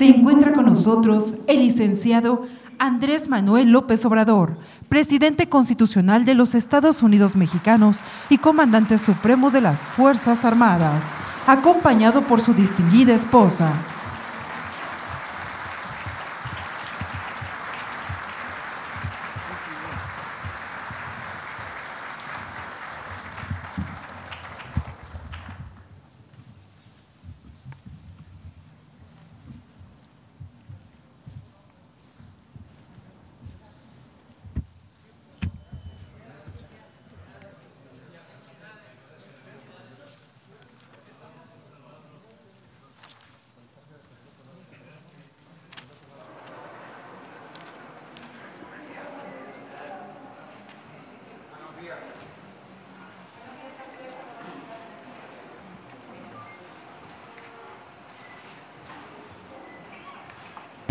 Se encuentra con nosotros el licenciado Andrés Manuel López Obrador, presidente constitucional de los Estados Unidos mexicanos y comandante supremo de las Fuerzas Armadas, acompañado por su distinguida esposa.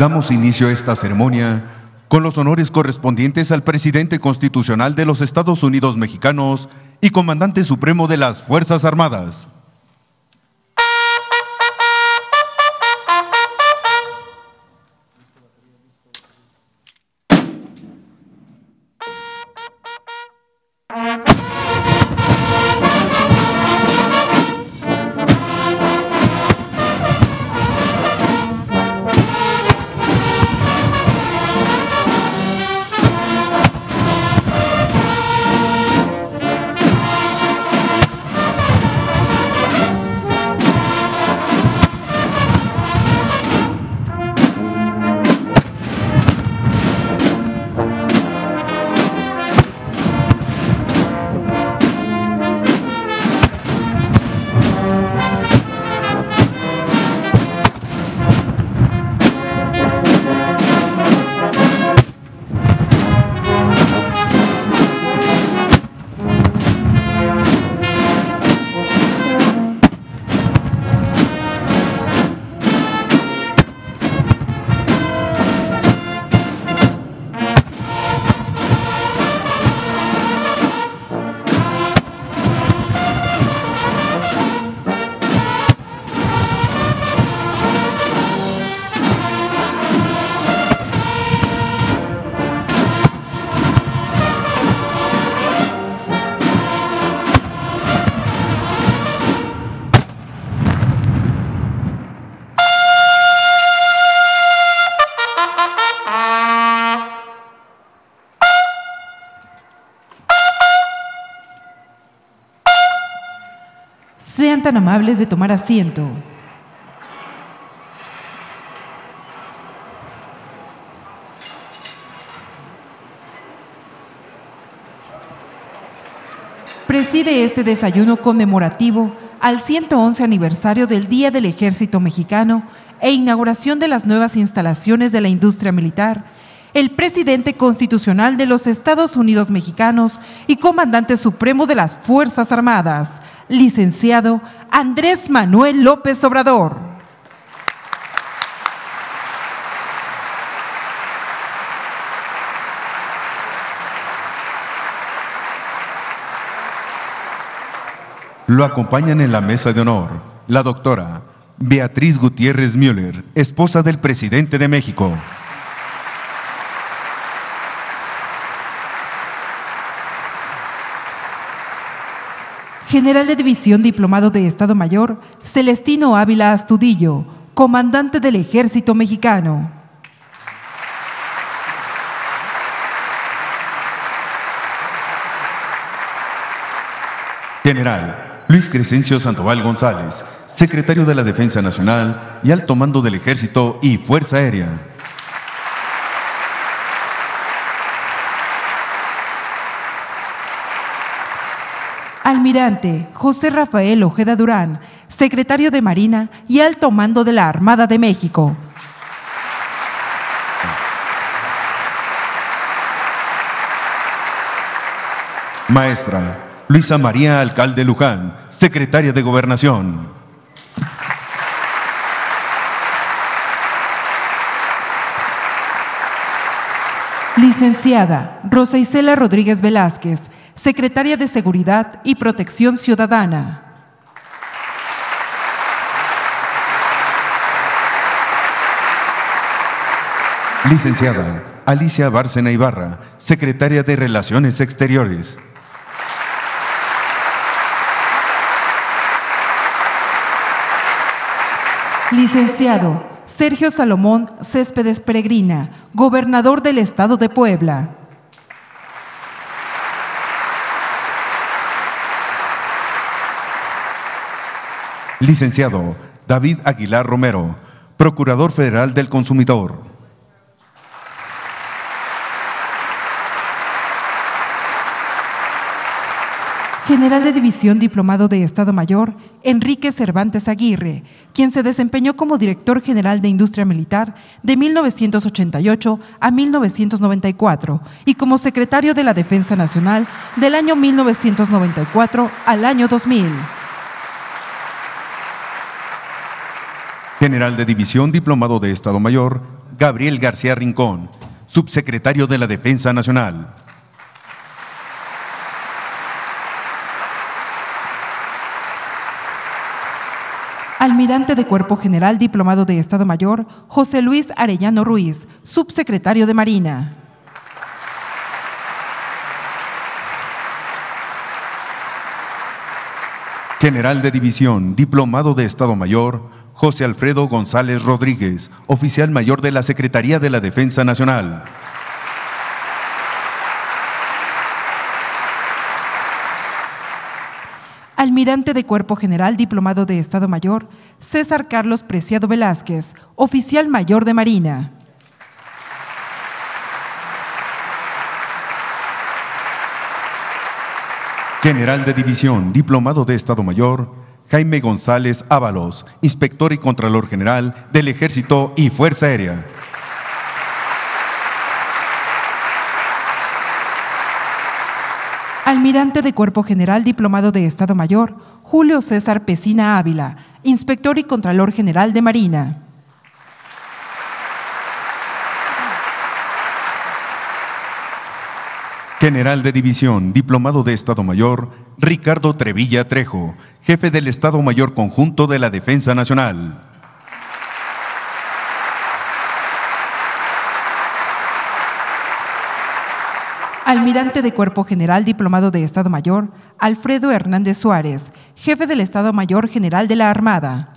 Damos inicio a esta ceremonia con los honores correspondientes al presidente constitucional de los Estados Unidos mexicanos y comandante supremo de las Fuerzas Armadas. Tan amables de tomar asiento. Preside este desayuno conmemorativo al 111 aniversario del Día del Ejército Mexicano e inauguración de las nuevas instalaciones de la industria militar, el presidente constitucional de los Estados Unidos mexicanos y comandante supremo de las Fuerzas Armadas, licenciado Andrés Manuel López Obrador. Lo acompañan en la mesa de honor la doctora Beatriz Gutiérrez Müller, esposa del presidente de México. General de División Diplomado de Estado Mayor, Celestino Ávila Astudillo, comandante del Ejército Mexicano. General Luis Crescencio Sandoval González, secretario de la Defensa Nacional y alto mando del Ejército y Fuerza Aérea. Almirante José Rafael Ojeda Durán, secretario de Marina y alto mando de la Armada de México. Maestra Luisa María Alcalde Luján, secretaria de Gobernación. Licenciada Rosa Isela Rodríguez Velázquez, secretaria de Seguridad y Protección Ciudadana. Licenciada Alicia Bárcena Ibarra, Secretaria de Relaciones Exteriores. Licenciado Sergio Salomón Céspedes Peregrina, Gobernador del Estado de Puebla. Licenciado David Aguilar Romero, Procurador Federal del Consumidor. General de División Diplomado de Estado Mayor, Enrique Cervantes Aguirre, quien se desempeñó como Director General de Industria Militar de 1988 a 1994 y como Secretario de la Defensa Nacional del año 1994 al año 2000. General de División Diplomado de Estado Mayor, Gabriel García Rincón, Subsecretario de la Defensa Nacional. Almirante de Cuerpo General Diplomado de Estado Mayor, José Luis Arellano Ruiz, Subsecretario de Marina. General de División Diplomado de Estado Mayor, José Alfredo González Rodríguez, Oficial Mayor de la Secretaría de la Defensa Nacional. Almirante de Cuerpo General Diplomado de Estado Mayor, César Carlos Preciado Velázquez, Oficial Mayor de Marina. General de División, Diplomado de Estado Mayor, Jaime González Ábalos, Inspector y Contralor General del Ejército y Fuerza Aérea. Almirante de Cuerpo General Diplomado de Estado Mayor, Julio César Pesina Ávila, Inspector y Contralor General de Marina. General de División, Diplomado de Estado Mayor, Ricardo Trevilla Trejo, Jefe del Estado Mayor Conjunto de la Defensa Nacional. Almirante de Cuerpo General Diplomado de Estado Mayor, Alfredo Hernández Suárez, Jefe del Estado Mayor General de la Armada.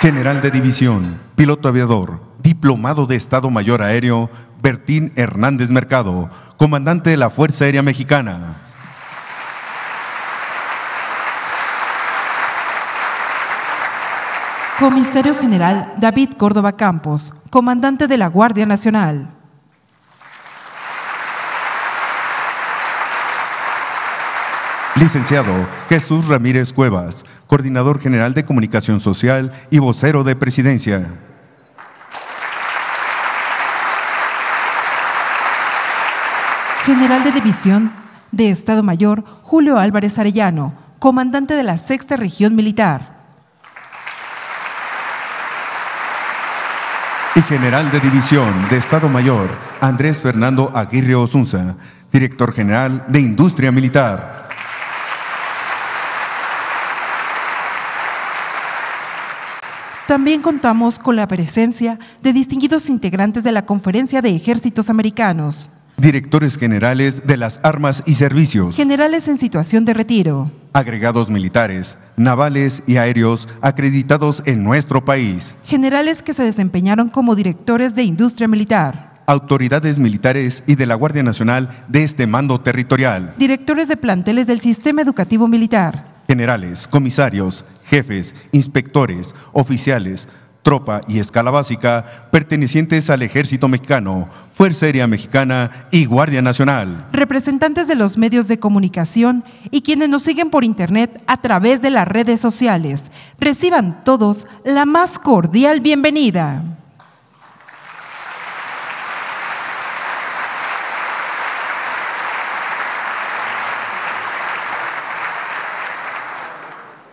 General de División, Piloto Aviador, Diplomado de Estado Mayor Aéreo, Bertín Hernández Mercado, Comandante de la Fuerza Aérea Mexicana. Comisario General David Córdoba Campos, Comandante de la Guardia Nacional. Licenciado Jesús Ramírez Cuevas, Coordinador General de Comunicación Social y vocero de Presidencia. General de División de Estado Mayor Julio Álvarez Arellano, Comandante de la Sexta Región Militar. y General de División de Estado Mayor, Andrés Fernando Aguirre Osunza, Director General de Industria Militar. También contamos con la presencia de distinguidos integrantes de la Conferencia de Ejércitos Americanos, Directores Generales de las Armas y Servicios. generales en situación de retiro, agregados militares, navales y aéreos acreditados en nuestro país, generales que se desempeñaron como directores de industria militar, autoridades militares y de la Guardia Nacional de este mando territorial, directores de planteles del sistema educativo militar, generales, comisarios, jefes, inspectores, oficiales, tropa y escala básica pertenecientes al Ejército Mexicano, Fuerza Aérea Mexicana y Guardia Nacional. representantes de los medios de comunicación y quienes nos siguen por internet a través de las redes sociales. Reciban todos la más cordial bienvenida.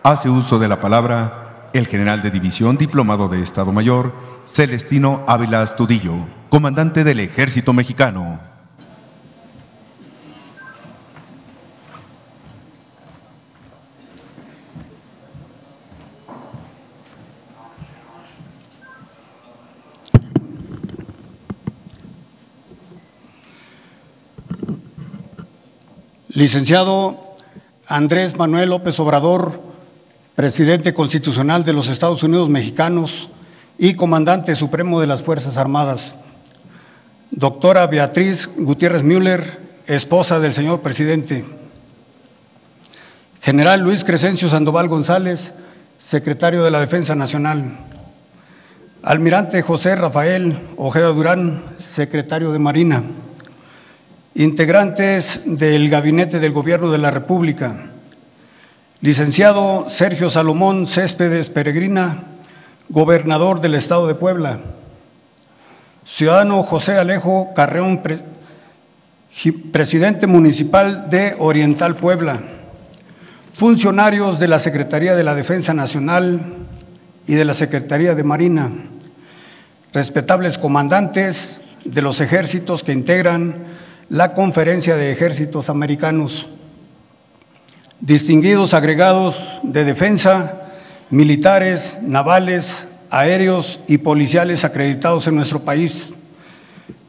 Hace uso de la palabra el general de división diplomado de Estado Mayor, Celestino Ávila Astudillo, comandante del ejército mexicano. Licenciado Andrés Manuel López Obrador, presidente constitucional de los Estados Unidos mexicanos y comandante supremo de las Fuerzas Armadas. Doctora Beatriz Gutiérrez Müller, esposa del señor presidente. General Luis Crescencio Sandoval González, secretario de la Defensa Nacional. Almirante José Rafael Ojeda Durán, secretario de Marina. Integrantes del Gabinete del Gobierno de la República. Licenciado Sergio Salomón Céspedes Peregrina, gobernador del Estado de Puebla. Ciudadano José Alejo Carreón, presidente municipal de Oriental Puebla. Funcionarios de la Secretaría de la Defensa Nacional y de la Secretaría de Marina. Respetables comandantes de los ejércitos que integran la Conferencia de Ejércitos Americanos distinguidos agregados de defensa, militares, navales, aéreos y policiales acreditados en nuestro país,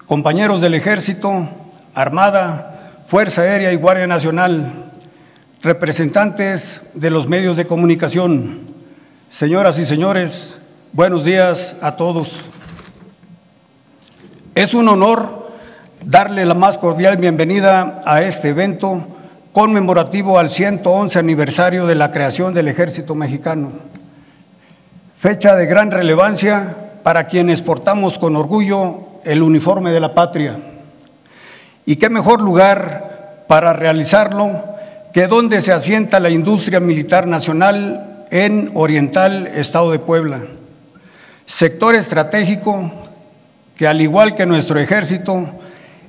compañeros del Ejército, Armada, Fuerza Aérea y Guardia Nacional, representantes de los medios de comunicación, señoras y señores, buenos días a todos. Es un honor darle la más cordial bienvenida a este evento conmemorativo al 111 aniversario de la creación del Ejército Mexicano, fecha de gran relevancia para quienes portamos con orgullo el uniforme de la patria. Y qué mejor lugar para realizarlo que donde se asienta la industria militar nacional en Oriental, Estado de Puebla, sector estratégico que al igual que nuestro ejército,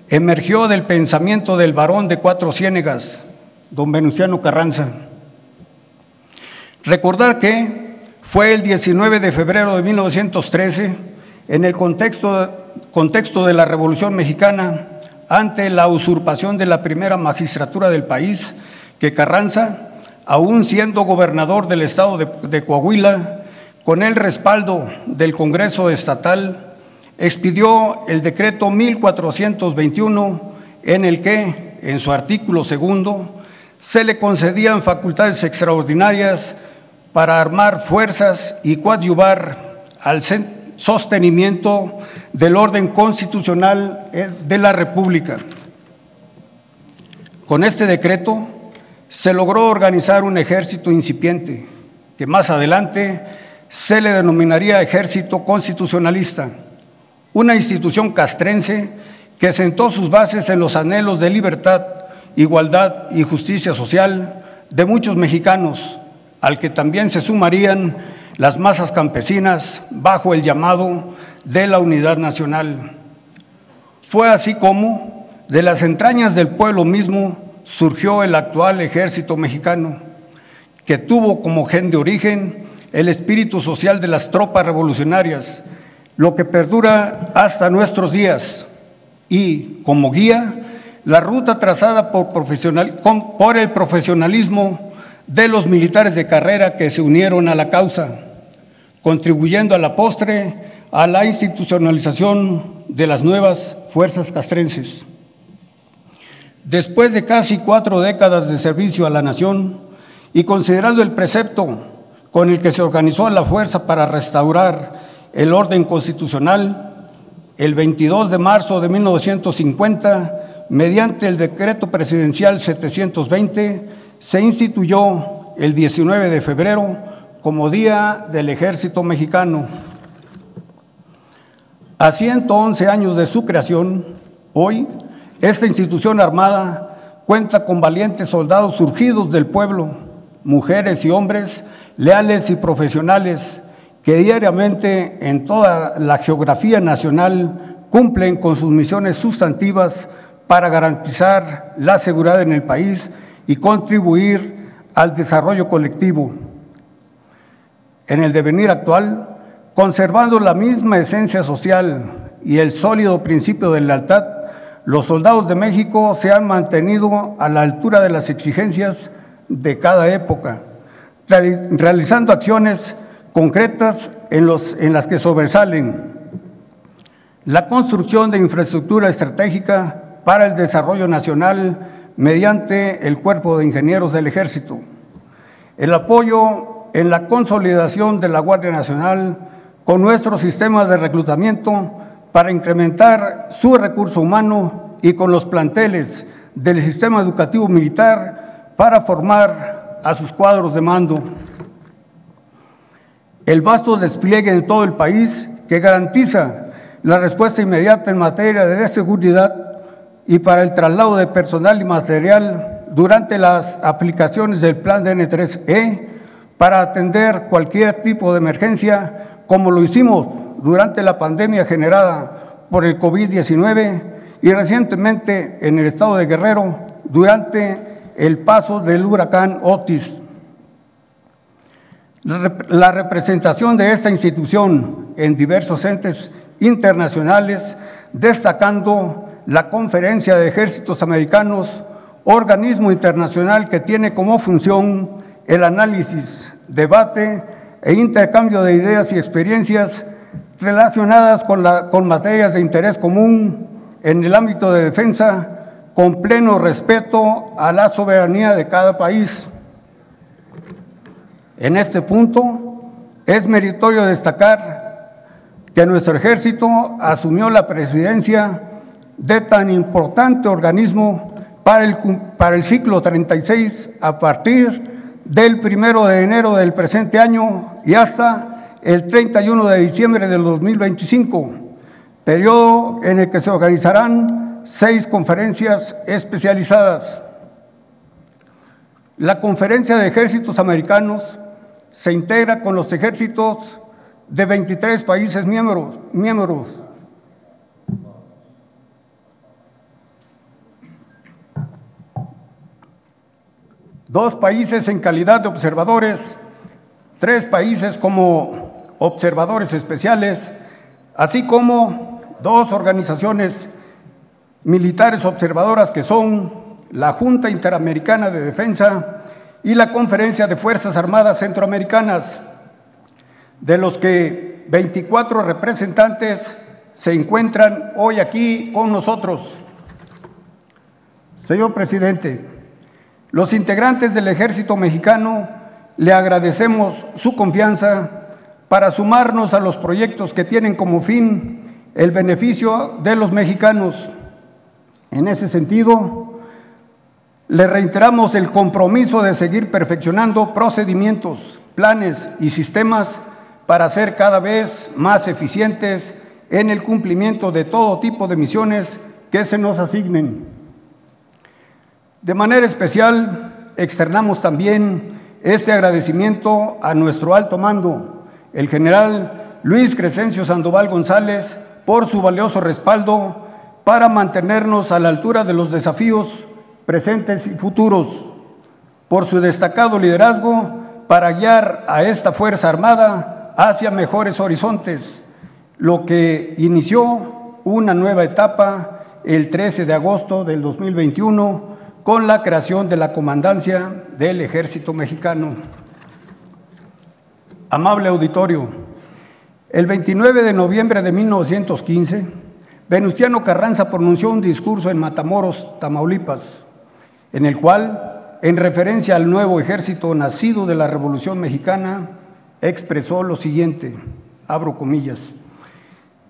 emergió del pensamiento del varón de cuatro ciénegas, don Venustiano Carranza. Recordar que fue el 19 de febrero de 1913, en el contexto, contexto de la Revolución Mexicana, ante la usurpación de la primera magistratura del país, que Carranza, aún siendo gobernador del estado de, de Coahuila, con el respaldo del Congreso Estatal, expidió el decreto 1421 en el que, en su artículo segundo, se le concedían facultades extraordinarias para armar fuerzas y coadyuvar al sostenimiento del orden constitucional eh, de la República. Con este decreto se logró organizar un ejército incipiente que más adelante se le denominaría ejército constitucionalista, una institución castrense que sentó sus bases en los anhelos de libertad igualdad y justicia social de muchos mexicanos, al que también se sumarían las masas campesinas bajo el llamado de la unidad nacional. Fue así como de las entrañas del pueblo mismo surgió el actual ejército mexicano, que tuvo como gen de origen el espíritu social de las tropas revolucionarias, lo que perdura hasta nuestros días y como guía la ruta trazada por, el profesionalismo de los militares de carrera que se unieron a la causa, contribuyendo a la postre a la institucionalización de las nuevas fuerzas castrenses. Después de casi cuatro décadas de servicio a la nación y considerando el precepto con el que se organizó la fuerza para restaurar el orden constitucional, el 22 de marzo de 1950 mediante el decreto presidencial 720, se instituyó el 19 de febrero como Día del Ejército Mexicano. A 111 años de su creación, hoy, esta institución armada cuenta con valientes soldados surgidos del pueblo, mujeres y hombres leales y profesionales que diariamente en toda la geografía nacional cumplen con sus misiones sustantivas para garantizar la seguridad en el país y contribuir al desarrollo colectivo. En el devenir actual, conservando la misma esencia social y el sólido principio de lealtad, los soldados de México se han mantenido a la altura de las exigencias de cada época, realizando acciones concretas en, los, en las que sobresalen la construcción de infraestructura estratégica para el desarrollo nacional mediante el Cuerpo de Ingenieros del Ejército. El apoyo en la consolidación de la Guardia Nacional con nuestro sistema de reclutamiento para incrementar su recurso humano y con los planteles del sistema educativo militar para formar a sus cuadros de mando. El vasto despliegue en todo el país que garantiza la respuesta inmediata en materia de seguridad y para el traslado de personal y material durante las aplicaciones del plan DN3E para atender cualquier tipo de emergencia, como lo hicimos durante la pandemia generada por el COVID-19 y recientemente en el estado de Guerrero durante el paso del huracán Otis. La representación de esta institución en diversos entes internacionales, destacando la Conferencia de Ejércitos Americanos, organismo internacional que tiene como función el análisis, debate e intercambio de ideas y experiencias relacionadas con, la, con materias de interés común en el ámbito de defensa, con pleno respeto a la soberanía de cada país. En este punto, es meritorio destacar que nuestro ejército asumió la presidencia de tan importante organismo para el, para el ciclo 36 a partir del primero de enero del presente año y hasta el 31 de diciembre del 2025, periodo en el que se organizarán seis conferencias especializadas. La Conferencia de Ejércitos Americanos se integra con los ejércitos de 23 países miembros, miembros dos países en calidad de observadores, tres países como observadores especiales, así como dos organizaciones militares observadoras que son la Junta Interamericana de Defensa y la Conferencia de Fuerzas Armadas Centroamericanas, de los que 24 representantes se encuentran hoy aquí con nosotros. Señor presidente, los integrantes del ejército mexicano le agradecemos su confianza para sumarnos a los proyectos que tienen como fin el beneficio de los mexicanos. En ese sentido, le reiteramos el compromiso de seguir perfeccionando procedimientos, planes y sistemas para ser cada vez más eficientes en el cumplimiento de todo tipo de misiones que se nos asignen. De manera especial, externamos también este agradecimiento a nuestro alto mando, el general Luis Crescencio Sandoval González, por su valioso respaldo para mantenernos a la altura de los desafíos presentes y futuros, por su destacado liderazgo para guiar a esta Fuerza Armada hacia mejores horizontes, lo que inició una nueva etapa el 13 de agosto del 2021 con la creación de la Comandancia del Ejército Mexicano. Amable auditorio, el 29 de noviembre de 1915, Venustiano Carranza pronunció un discurso en Matamoros, Tamaulipas, en el cual, en referencia al nuevo ejército nacido de la Revolución Mexicana, expresó lo siguiente, abro comillas,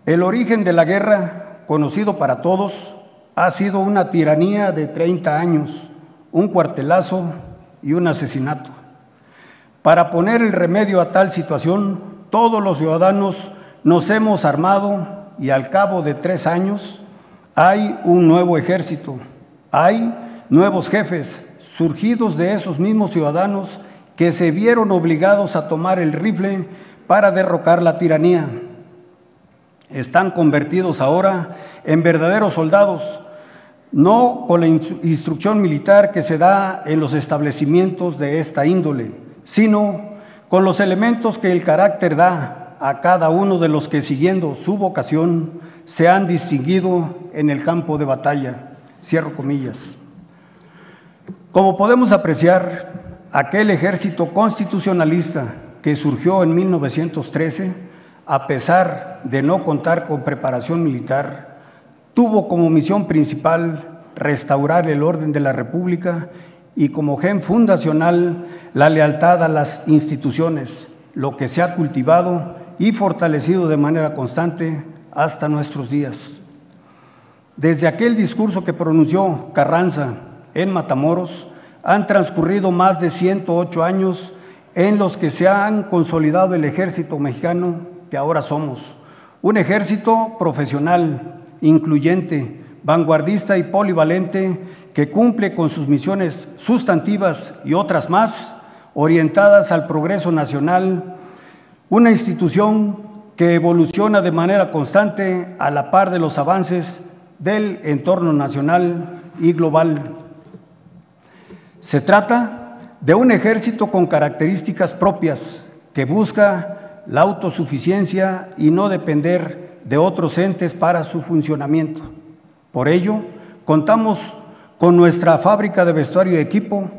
el origen de la guerra, conocido para todos, ha sido una tiranía de 30 años, un cuartelazo y un asesinato. Para poner el remedio a tal situación, todos los ciudadanos nos hemos armado y al cabo de tres años hay un nuevo ejército, hay nuevos jefes, surgidos de esos mismos ciudadanos que se vieron obligados a tomar el rifle para derrocar la tiranía. Están convertidos ahora en verdaderos soldados, no con la instrucción militar que se da en los establecimientos de esta índole, sino con los elementos que el carácter da a cada uno de los que siguiendo su vocación se han distinguido en el campo de batalla. Cierro comillas. Como podemos apreciar, aquel ejército constitucionalista que surgió en 1913, a pesar de no contar con preparación militar, tuvo como misión principal restaurar el orden de la República y como gen fundacional la lealtad a las instituciones, lo que se ha cultivado y fortalecido de manera constante hasta nuestros días. Desde aquel discurso que pronunció Carranza en Matamoros, han transcurrido más de 108 años en los que se han consolidado el ejército mexicano que ahora somos. Un ejército profesional, incluyente, vanguardista y polivalente que cumple con sus misiones sustantivas y otras más orientadas al progreso nacional, una institución que evoluciona de manera constante a la par de los avances del entorno nacional y global. Se trata de un ejército con características propias que busca la autosuficiencia y no depender de otros entes para su funcionamiento. Por ello, contamos con nuestra fábrica de vestuario y equipo,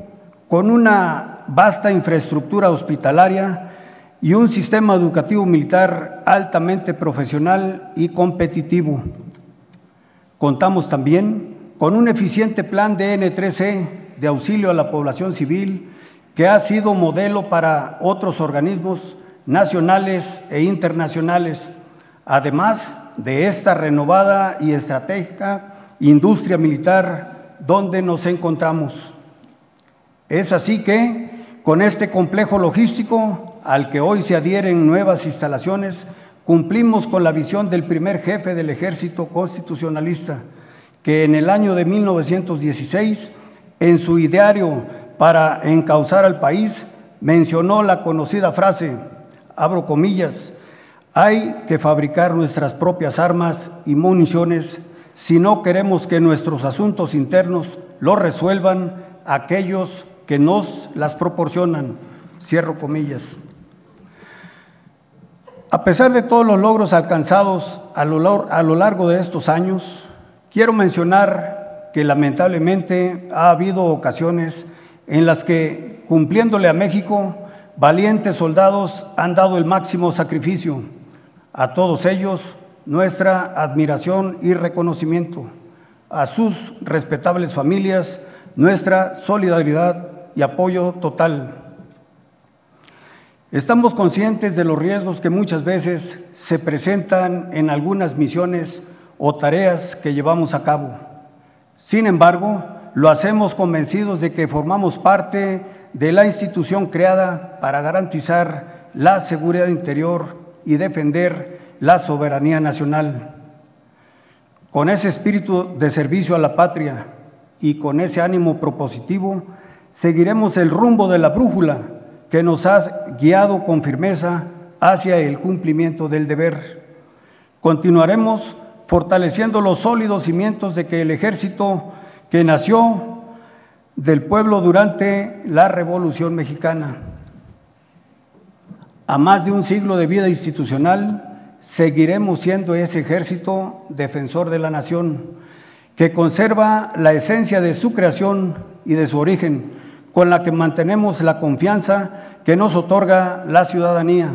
con una vasta infraestructura hospitalaria y un sistema educativo militar altamente profesional y competitivo. Contamos también con un eficiente plan de N3C de auxilio a la población civil que ha sido modelo para otros organismos nacionales e internacionales, además de esta renovada y estratégica industria militar donde nos encontramos. Es así que, con este complejo logístico al que hoy se adhieren nuevas instalaciones, cumplimos con la visión del primer jefe del ejército constitucionalista, que en el año de 1916, en su ideario para encauzar al país, mencionó la conocida frase, abro comillas, hay que fabricar nuestras propias armas y municiones si no queremos que nuestros asuntos internos los resuelvan aquellos que nos las proporcionan. Cierro comillas. A pesar de todos los logros alcanzados a lo, a lo largo de estos años, quiero mencionar que lamentablemente ha habido ocasiones en las que, cumpliéndole a México, valientes soldados han dado el máximo sacrificio. A todos ellos nuestra admiración y reconocimiento a sus respetables familias, nuestra solidaridad y apoyo total. Estamos conscientes de los riesgos que muchas veces se presentan en algunas misiones o tareas que llevamos a cabo. Sin embargo, lo hacemos convencidos de que formamos parte de la institución creada para garantizar la seguridad interior y defender la soberanía nacional. Con ese espíritu de servicio a la patria y con ese ánimo propositivo, seguiremos el rumbo de la brújula que nos ha guiado con firmeza hacia el cumplimiento del deber. Continuaremos fortaleciendo los sólidos cimientos de que el ejército que nació del pueblo durante la Revolución Mexicana. A más de un siglo de vida institucional, seguiremos siendo ese ejército defensor de la nación, que conserva la esencia de su creación y de su origen, con la que mantenemos la confianza que nos otorga la ciudadanía.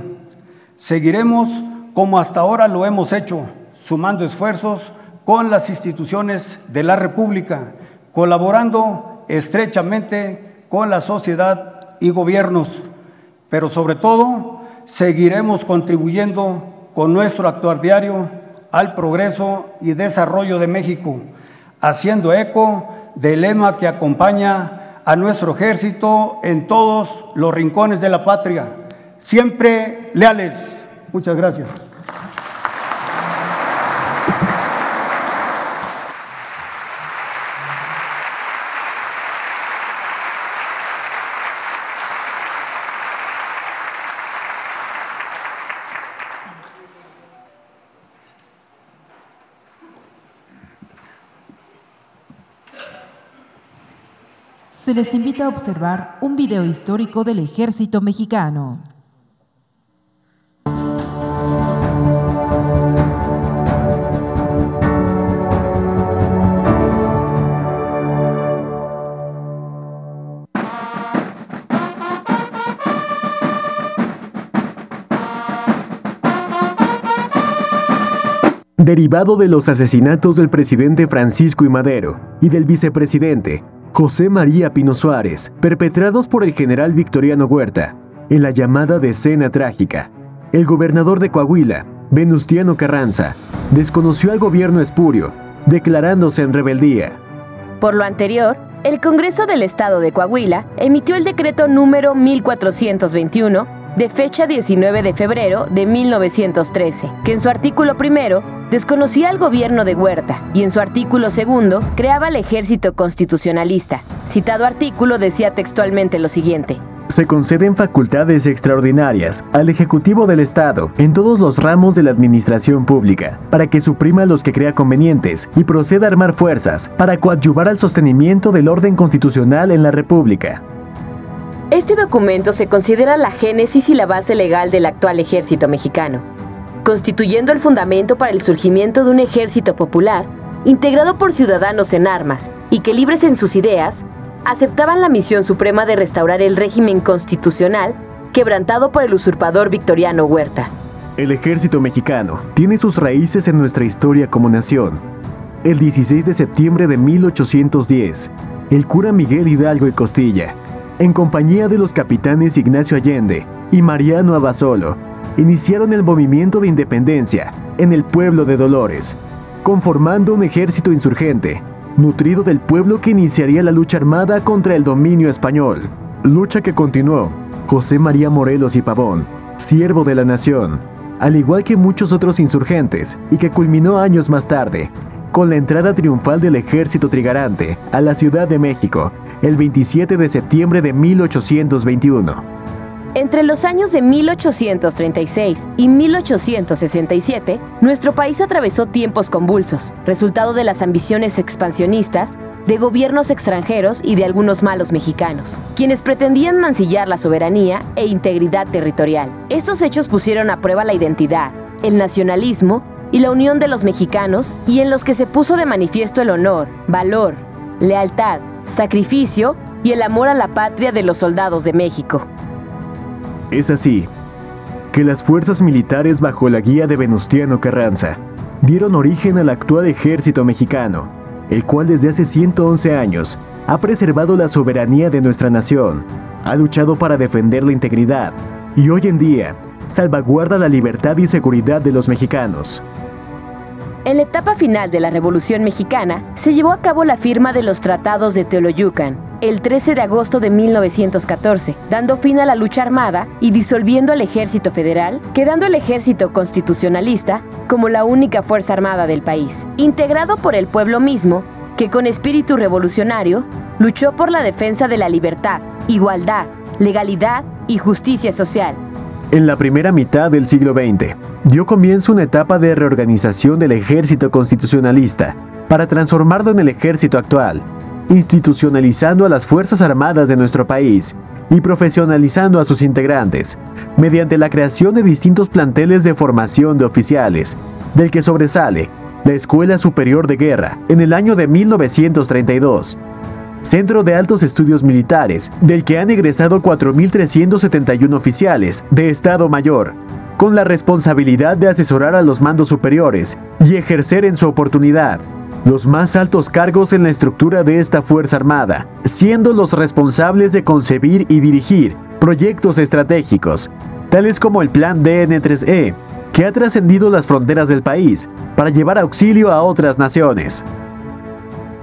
Seguiremos como hasta ahora lo hemos hecho, sumando esfuerzos con las instituciones de la República, colaborando estrechamente con la sociedad y gobiernos, pero sobre todo seguiremos contribuyendo con nuestro actuar diario al progreso y desarrollo de México, haciendo eco del lema que acompaña a nuestro ejército en todos los rincones de la patria, siempre leales. Muchas gracias. Se les invita a observar un video histórico del ejército mexicano. derivado de los asesinatos del presidente Francisco I. Madero y del vicepresidente José María Pino Suárez, perpetrados por el general Victoriano Huerta, en la llamada decena trágica. El gobernador de Coahuila, Venustiano Carranza, desconoció al gobierno espurio, declarándose en rebeldía. Por lo anterior, el Congreso del Estado de Coahuila emitió el decreto número 1421 de fecha 19 de febrero de 1913, que en su artículo primero desconocía al gobierno de Huerta y en su artículo segundo creaba el ejército constitucionalista. Citado artículo decía textualmente lo siguiente. Se conceden facultades extraordinarias al Ejecutivo del Estado en todos los ramos de la administración pública para que suprima los que crea convenientes y proceda a armar fuerzas para coadyuvar al sostenimiento del orden constitucional en la República. Este documento se considera la génesis y la base legal del actual ejército mexicano, constituyendo el fundamento para el surgimiento de un ejército popular integrado por ciudadanos en armas y que libres en sus ideas aceptaban la misión suprema de restaurar el régimen constitucional quebrantado por el usurpador Victoriano Huerta. El ejército mexicano tiene sus raíces en nuestra historia como nación. El 16 de septiembre de 1810, el cura Miguel Hidalgo y Costilla, en compañía de los capitanes Ignacio Allende y Mariano Abasolo, iniciaron el movimiento de independencia en el pueblo de Dolores, conformando un ejército insurgente nutrido del pueblo que iniciaría la lucha armada contra el dominio español. Lucha que continuó José María Morelos y Pavón, siervo de la nación, al igual que muchos otros insurgentes, y que culminó años más tarde, con la entrada triunfal del ejército trigarante a la Ciudad de México, el 27 de septiembre de 1821. Entre los años de 1836 y 1867, nuestro país atravesó tiempos convulsos, resultado de las ambiciones expansionistas de gobiernos extranjeros y de algunos malos mexicanos, quienes pretendían mancillar la soberanía e integridad territorial. Estos hechos pusieron a prueba la identidad, el nacionalismo y la unión de los mexicanos y en los que se puso de manifiesto el honor, valor, lealtad, sacrificio y el amor a la patria de los soldados de México. Es así que las fuerzas militares bajo la guía de Venustiano Carranza dieron origen al actual ejército mexicano, el cual desde hace 111 años ha preservado la soberanía de nuestra nación, ha luchado para defender la integridad y hoy en día salvaguarda la libertad y seguridad de los mexicanos. En la etapa final de la Revolución Mexicana se llevó a cabo la firma de los tratados de Teoloyucan, el 13 de agosto de 1914, dando fin a la lucha armada y disolviendo al ejército federal, quedando el ejército constitucionalista como la única fuerza armada del país, integrado por el pueblo mismo, que con espíritu revolucionario luchó por la defensa de la libertad, igualdad, legalidad y justicia social. En la primera mitad del siglo XX, dio comienzo una etapa de reorganización del ejército constitucionalista para transformarlo en el ejército actual, institucionalizando a las Fuerzas Armadas de nuestro país y profesionalizando a sus integrantes, mediante la creación de distintos planteles de formación de oficiales, del que sobresale la Escuela Superior de Guerra en el año de 1932, Centro de Altos Estudios Militares, del que han egresado 4.371 oficiales de Estado Mayor, con la responsabilidad de asesorar a los mandos superiores y ejercer en su oportunidad los más altos cargos en la estructura de esta Fuerza Armada, siendo los responsables de concebir y dirigir proyectos estratégicos, tales como el Plan DN3E, que ha trascendido las fronteras del país para llevar auxilio a otras naciones.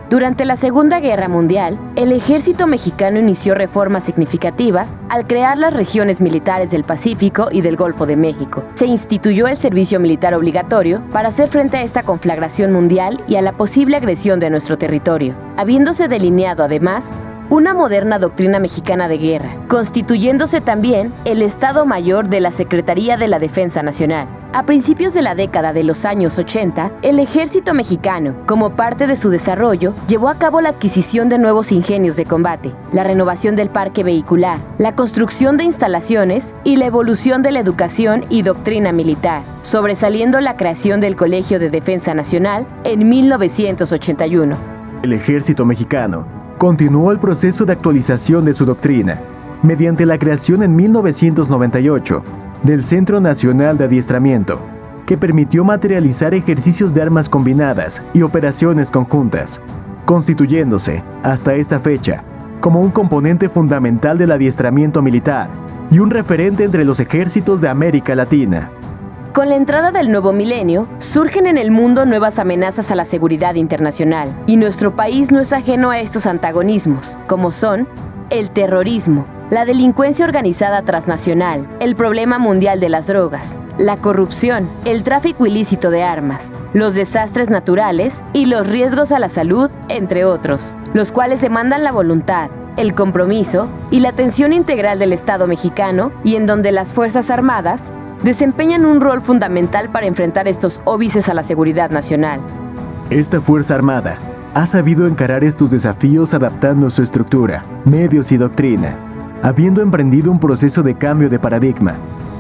Durante la Segunda Guerra Mundial, el ejército mexicano inició reformas significativas al crear las regiones militares del Pacífico y del Golfo de México. Se instituyó el servicio militar obligatorio para hacer frente a esta conflagración mundial y a la posible agresión de nuestro territorio, habiéndose delineado además una moderna doctrina mexicana de guerra, constituyéndose también el Estado Mayor de la Secretaría de la Defensa Nacional. A principios de la década de los años 80, el ejército mexicano, como parte de su desarrollo, llevó a cabo la adquisición de nuevos ingenios de combate, la renovación del parque vehicular, la construcción de instalaciones y la evolución de la educación y doctrina militar, sobresaliendo la creación del Colegio de Defensa Nacional en 1981. El ejército mexicano continuó el proceso de actualización de su doctrina, mediante la creación en 1998 del Centro Nacional de Adiestramiento, que permitió materializar ejercicios de armas combinadas y operaciones conjuntas, constituyéndose, hasta esta fecha, como un componente fundamental del adiestramiento militar y un referente entre los ejércitos de América Latina. Con la entrada del nuevo milenio, surgen en el mundo nuevas amenazas a la seguridad internacional, y nuestro país no es ajeno a estos antagonismos, como son el terrorismo, la delincuencia organizada transnacional, el problema mundial de las drogas, la corrupción, el tráfico ilícito de armas, los desastres naturales y los riesgos a la salud, entre otros, los cuales demandan la voluntad, el compromiso y la atención integral del Estado mexicano y en donde las Fuerzas Armadas desempeñan un rol fundamental para enfrentar estos óbices a la seguridad nacional. Esta Fuerza Armada ha sabido encarar estos desafíos adaptando su estructura, medios y doctrina habiendo emprendido un proceso de cambio de paradigma,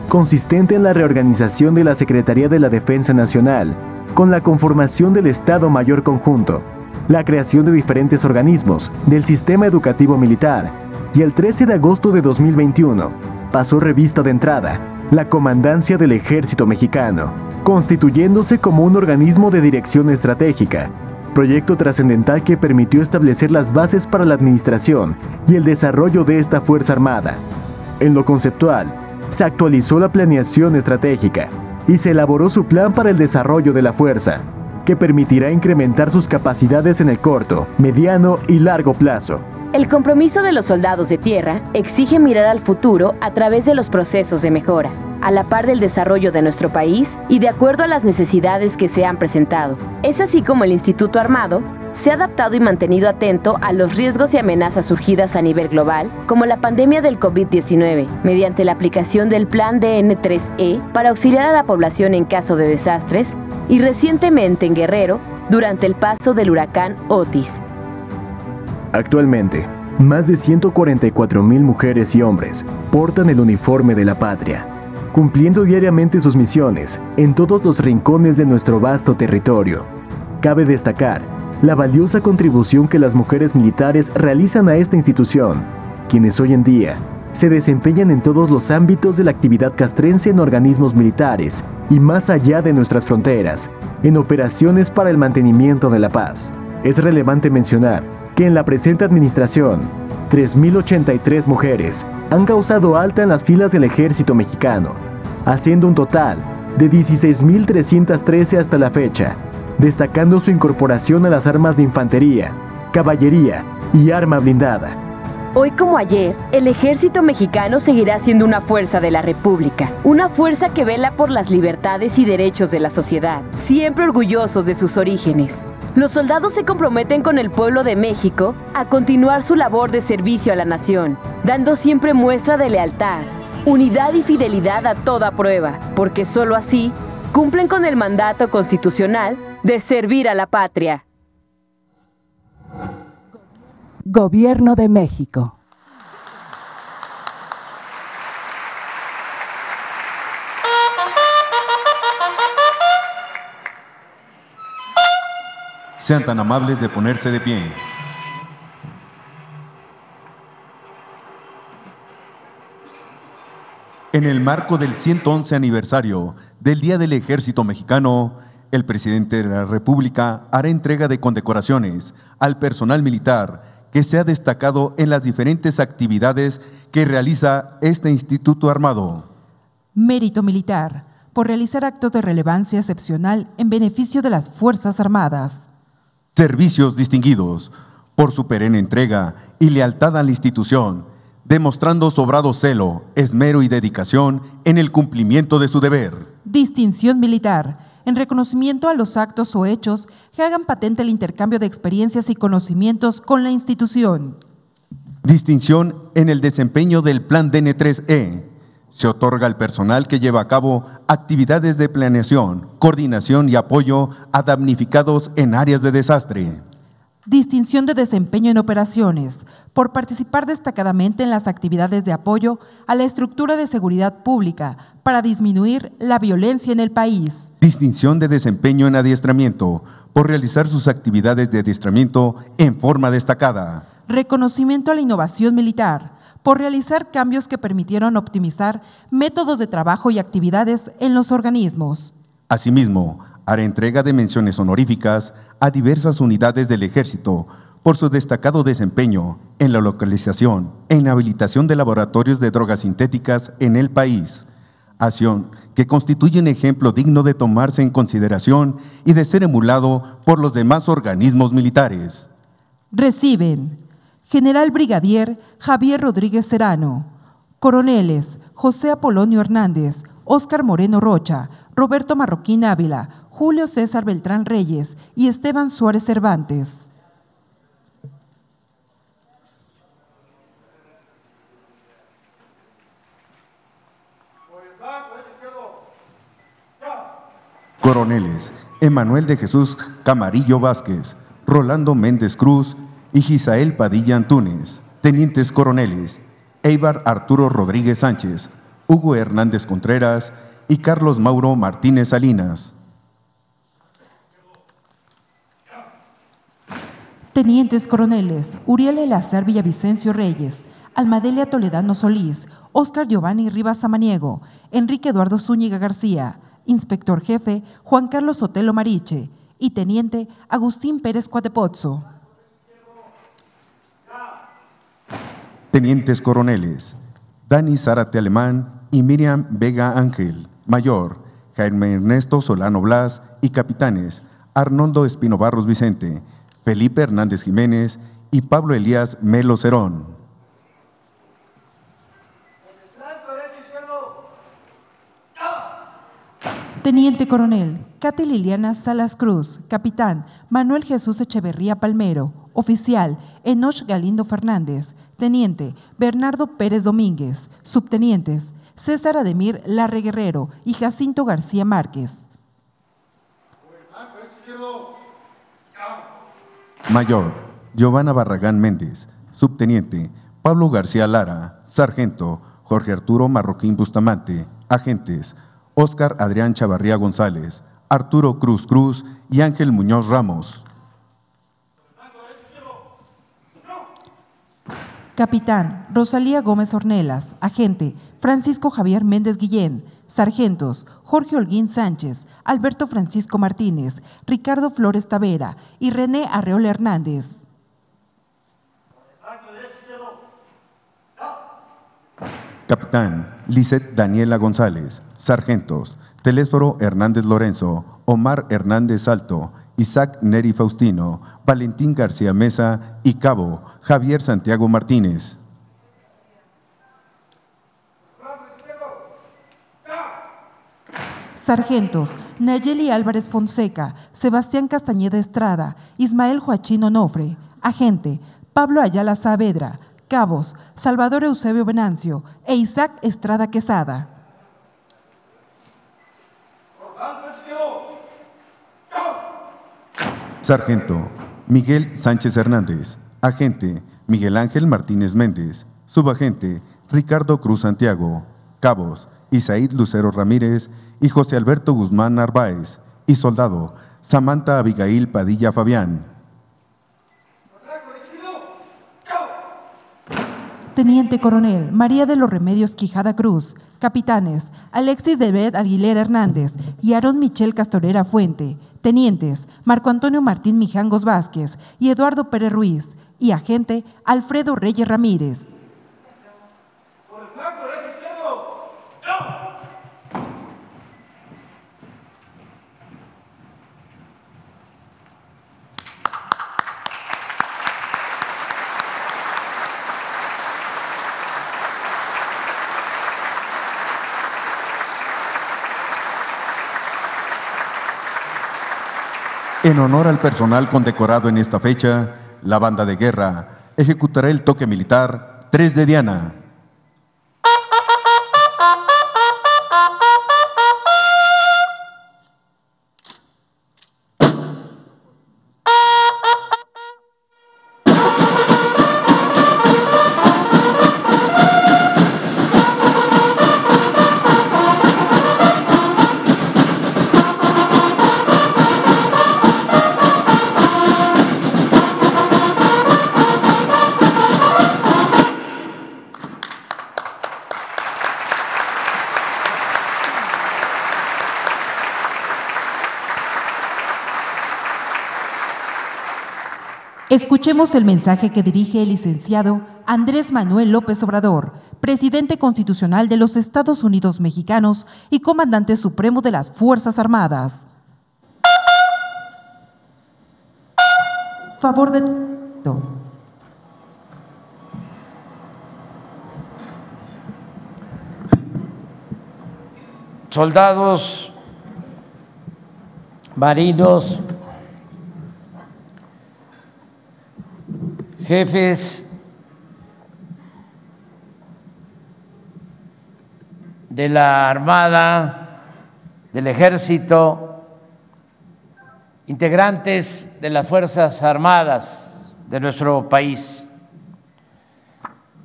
consistente en la reorganización de la Secretaría de la Defensa Nacional, con la conformación del Estado Mayor Conjunto, la creación de diferentes organismos del sistema educativo militar, y el 13 de agosto de 2021 pasó revista de entrada la Comandancia del Ejército Mexicano, constituyéndose como un organismo de dirección estratégica proyecto trascendental que permitió establecer las bases para la administración y el desarrollo de esta Fuerza Armada. En lo conceptual, se actualizó la planeación estratégica y se elaboró su plan para el desarrollo de la fuerza, que permitirá incrementar sus capacidades en el corto, mediano y largo plazo. El compromiso de los soldados de tierra exige mirar al futuro a través de los procesos de mejora, a la par del desarrollo de nuestro país y de acuerdo a las necesidades que se han presentado. Es así como el Instituto Armado se ha adaptado y mantenido atento a los riesgos y amenazas surgidas a nivel global, como la pandemia del COVID-19, mediante la aplicación del Plan DN3E para auxiliar a la población en caso de desastres, y recientemente en Guerrero, durante el paso del huracán Otis. Actualmente, más de 144 mil mujeres y hombres portan el uniforme de la patria cumpliendo diariamente sus misiones en todos los rincones de nuestro vasto territorio. Cabe destacar la valiosa contribución que las mujeres militares realizan a esta institución, quienes hoy en día se desempeñan en todos los ámbitos de la actividad castrense en organismos militares y más allá de nuestras fronteras, en operaciones para el mantenimiento de la paz. Es relevante mencionar que en la presente administración, 3.083 mujeres han causado alta en las filas del ejército mexicano, haciendo un total de 16.313 hasta la fecha, destacando su incorporación a las armas de infantería, caballería y arma blindada. Hoy como ayer, el ejército mexicano seguirá siendo una fuerza de la República, una fuerza que vela por las libertades y derechos de la sociedad, siempre orgullosos de sus orígenes. Los soldados se comprometen con el pueblo de México a continuar su labor de servicio a la nación, dando siempre muestra de lealtad, unidad y fidelidad a toda prueba, porque sólo así cumplen con el mandato constitucional de servir a la patria. Gobierno de México. Sean tan amables de ponerse de pie. En el marco del 111 aniversario del Día del Ejército Mexicano, el presidente de la República hará entrega de condecoraciones al personal militar que se ha destacado en las diferentes actividades que realiza este Instituto Armado. Mérito militar por realizar actos de relevancia excepcional en beneficio de las Fuerzas Armadas servicios distinguidos por su perenne entrega y lealtad a la institución, demostrando sobrado celo, esmero y dedicación en el cumplimiento de su deber. Distinción militar en reconocimiento a los actos o hechos que hagan patente el intercambio de experiencias y conocimientos con la institución. Distinción en el desempeño del Plan DN3E. Se otorga al personal que lleva a cabo actividades de planeación, coordinación y apoyo a damnificados en áreas de desastre. Distinción de desempeño en operaciones por participar destacadamente en las actividades de apoyo a la estructura de seguridad pública para disminuir la violencia en el país. Distinción de desempeño en adiestramiento por realizar sus actividades de adiestramiento en forma destacada. Reconocimiento a la innovación militar por realizar cambios que permitieron optimizar métodos de trabajo y actividades en los organismos. Asimismo, hará entrega de menciones honoríficas a diversas unidades del Ejército por su destacado desempeño en la localización e inhabilitación de laboratorios de drogas sintéticas en el país, acción que constituye un ejemplo digno de tomarse en consideración y de ser emulado por los demás organismos militares. Reciben General Brigadier Javier Rodríguez Serrano, Coroneles José Apolonio Hernández, Óscar Moreno Rocha, Roberto Marroquín Ávila, Julio César Beltrán Reyes y Esteban Suárez Cervantes. Coroneles Emanuel de Jesús Camarillo Vázquez, Rolando Méndez Cruz y Gisael Padilla Antúnez. Tenientes coroneles Eibar Arturo Rodríguez Sánchez, Hugo Hernández Contreras y Carlos Mauro Martínez Salinas. Tenientes coroneles Uriel Elazar Villavicencio Reyes, Almadelia Toledano Solís, Óscar Giovanni Rivas Samaniego, Enrique Eduardo Zúñiga García, Inspector Jefe Juan Carlos Sotelo Mariche y Teniente Agustín Pérez Cuatepozzo. Tenientes coroneles Dani Zárate Alemán y Miriam Vega Ángel, mayor, Jaime Ernesto Solano Blas y capitanes Arnoldo Espino Barros Vicente, Felipe Hernández Jiménez y Pablo Elías Melo Cerón. Teniente Coronel Katy Liliana Salas Cruz, Capitán Manuel Jesús Echeverría Palmero, Oficial Enoch Galindo Fernández, Teniente Bernardo Pérez Domínguez, Subtenientes César Ademir Larre Guerrero y Jacinto García Márquez. Mayor Giovanna Barragán Méndez, Subteniente Pablo García Lara, Sargento Jorge Arturo Marroquín Bustamante, Agentes Óscar Adrián Chavarría González, Arturo Cruz Cruz y Ángel Muñoz Ramos. Capitán Rosalía Gómez Ornelas, agente Francisco Javier Méndez Guillén, sargentos Jorge Holguín Sánchez, Alberto Francisco Martínez, Ricardo Flores Tavera. Y René Arreola Hernández. Capitán Lisette Daniela González, sargentos Telésforo Hernández Lorenzo, Omar Hernández Salto, Isaac Neri Faustino, Valentín García Mesa y Cabo Javier Santiago Martínez. Sargentos Nayeli Álvarez Fonseca, Sebastián Castañeda Estrada, Ismael Joachín Onofre, agente Pablo Ayala Saavedra, cabos Salvador Eusebio Venancio e Isaac Estrada Quesada. Sargento Miguel Sánchez Hernández, agente Miguel Ángel Martínez Méndez, subagente Ricardo Cruz Santiago, cabos Isaid Lucero Ramírez y José Alberto Guzmán Narváez, y soldado Samantha Abigail Padilla Fabián. Teniente Coronel María de los Remedios Quijada Cruz, capitanes Alexis Debed Aguilera Hernández y Aarón Michel Castorera Fuente, tenientes Marco Antonio Martín Mijangos Vázquez y Eduardo Pérez Ruiz, y agente Alfredo Reyes Ramírez. En honor al personal condecorado en esta fecha, la banda de guerra ejecutará el toque militar 3 de Diana. El mensaje que dirige el licenciado Andrés Manuel López Obrador, presidente constitucional de los Estados Unidos mexicanos y comandante supremo de las Fuerzas Armadas. Favor de... Soldados, marinos, jefes de la Armada, del Ejército, integrantes de las Fuerzas Armadas de nuestro país.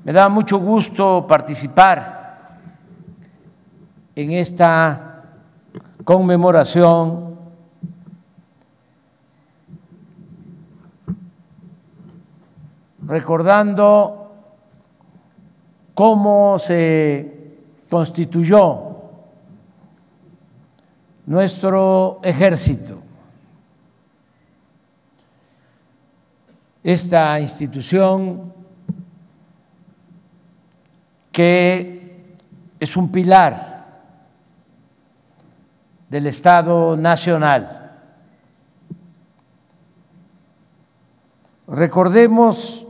Me da mucho gusto participar en esta conmemoración recordando cómo se constituyó nuestro ejército. Esta institución que es un pilar del Estado Nacional. Recordemos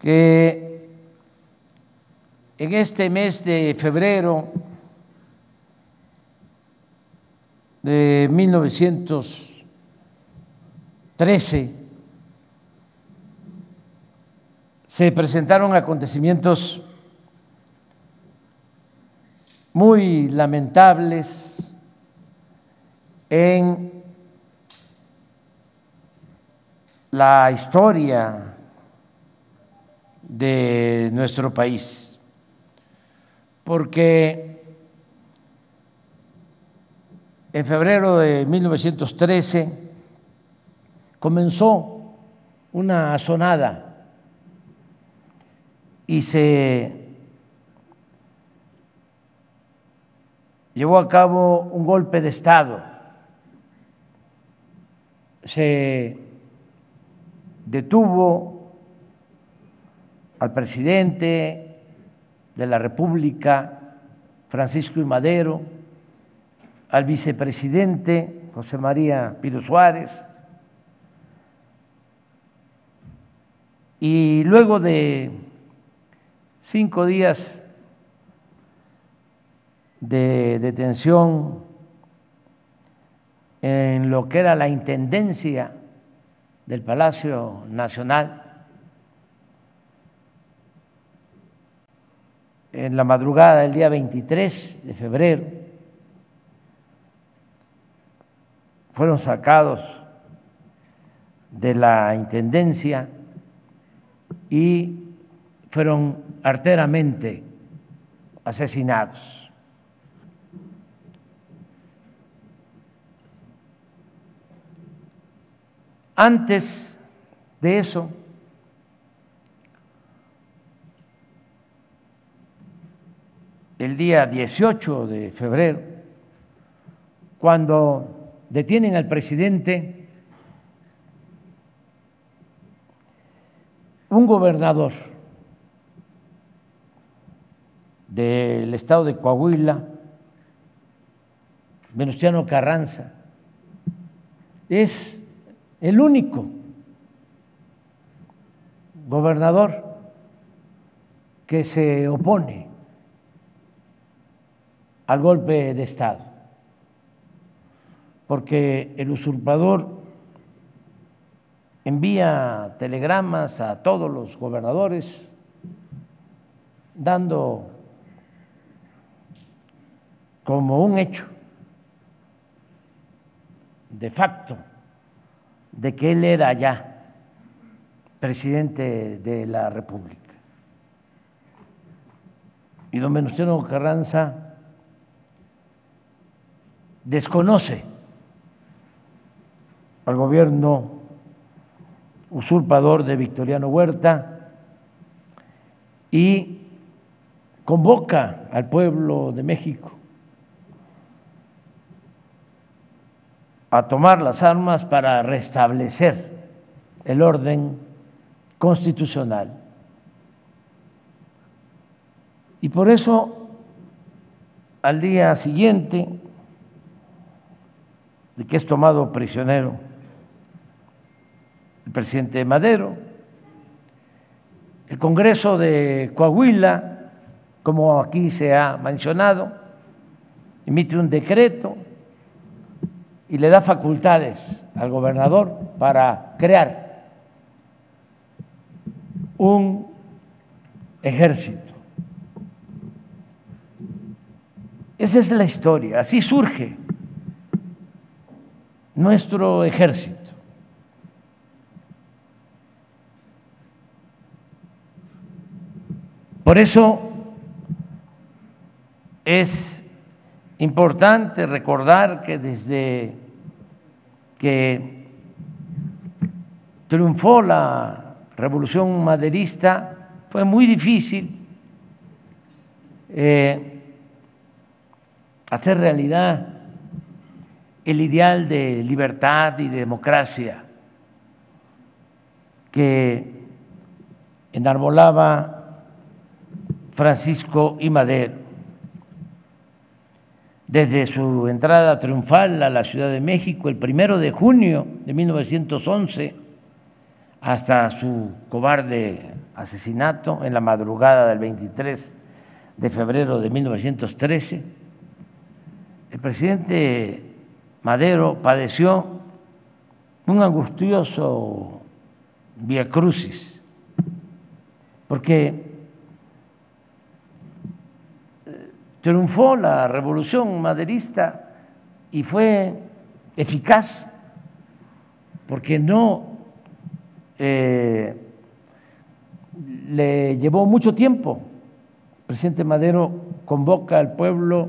que en este mes de febrero de 1913 se presentaron acontecimientos muy lamentables en la historia de nuestro país porque en febrero de 1913 comenzó una asonada y se llevó a cabo un golpe de Estado. Se detuvo al presidente, de la República, Francisco y Madero, al vicepresidente José María Piro Suárez, y luego de cinco días de detención en lo que era la intendencia del Palacio Nacional, en la madrugada del día 23 de febrero, fueron sacados de la Intendencia y fueron arteramente asesinados. Antes de eso, el día 18 de febrero, cuando detienen al presidente, un gobernador del estado de Coahuila, Venustiano Carranza, es el único gobernador que se opone al golpe de Estado, porque el usurpador envía telegramas a todos los gobernadores dando como un hecho de facto de que él era ya presidente de la República. Y don Venustiano Carranza desconoce al gobierno usurpador de Victoriano Huerta y convoca al pueblo de México a tomar las armas para restablecer el orden constitucional. Y por eso, al día siguiente de que es tomado prisionero el presidente Madero, el Congreso de Coahuila, como aquí se ha mencionado, emite un decreto y le da facultades al gobernador para crear un ejército. Esa es la historia, así surge nuestro ejército. Por eso es importante recordar que desde que triunfó la revolución maderista fue muy difícil eh, hacer realidad el ideal de libertad y de democracia que enarbolaba Francisco y Madero. Desde su entrada triunfal a la Ciudad de México el primero de junio de 1911 hasta su cobarde asesinato en la madrugada del 23 de febrero de 1913, el presidente Madero padeció un angustioso viacrucis, porque eh, triunfó la revolución maderista y fue eficaz, porque no eh, le llevó mucho tiempo. El presidente Madero convoca al pueblo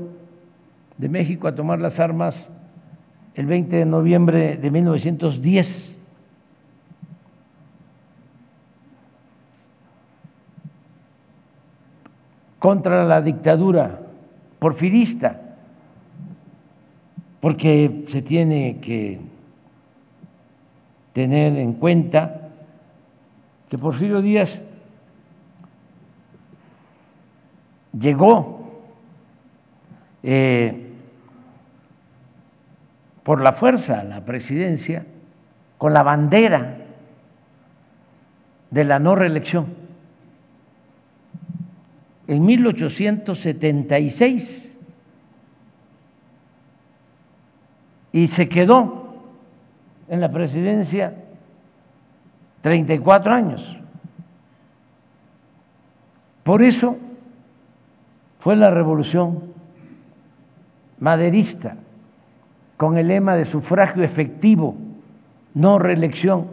de México a tomar las armas el 20 de noviembre de 1910. contra la dictadura porfirista, porque se tiene que tener en cuenta que Porfirio Díaz llegó eh, por la fuerza la presidencia con la bandera de la no reelección. En 1876 y se quedó en la presidencia 34 años. Por eso fue la revolución maderista con el lema de sufragio efectivo, no reelección.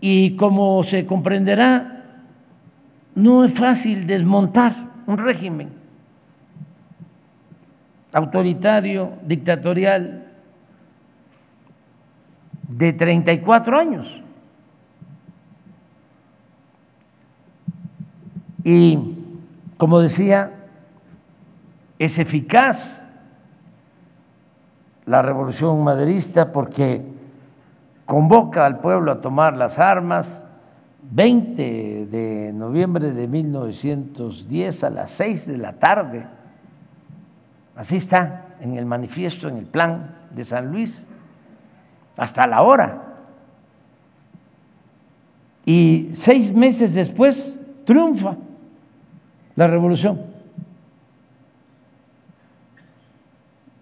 Y como se comprenderá, no es fácil desmontar un régimen autoritario, dictatorial, de 34 años. Y, como decía, es eficaz la revolución maderista porque convoca al pueblo a tomar las armas 20 de noviembre de 1910 a las 6 de la tarde. Así está en el manifiesto, en el plan de San Luis, hasta la hora. Y seis meses después triunfa la revolución.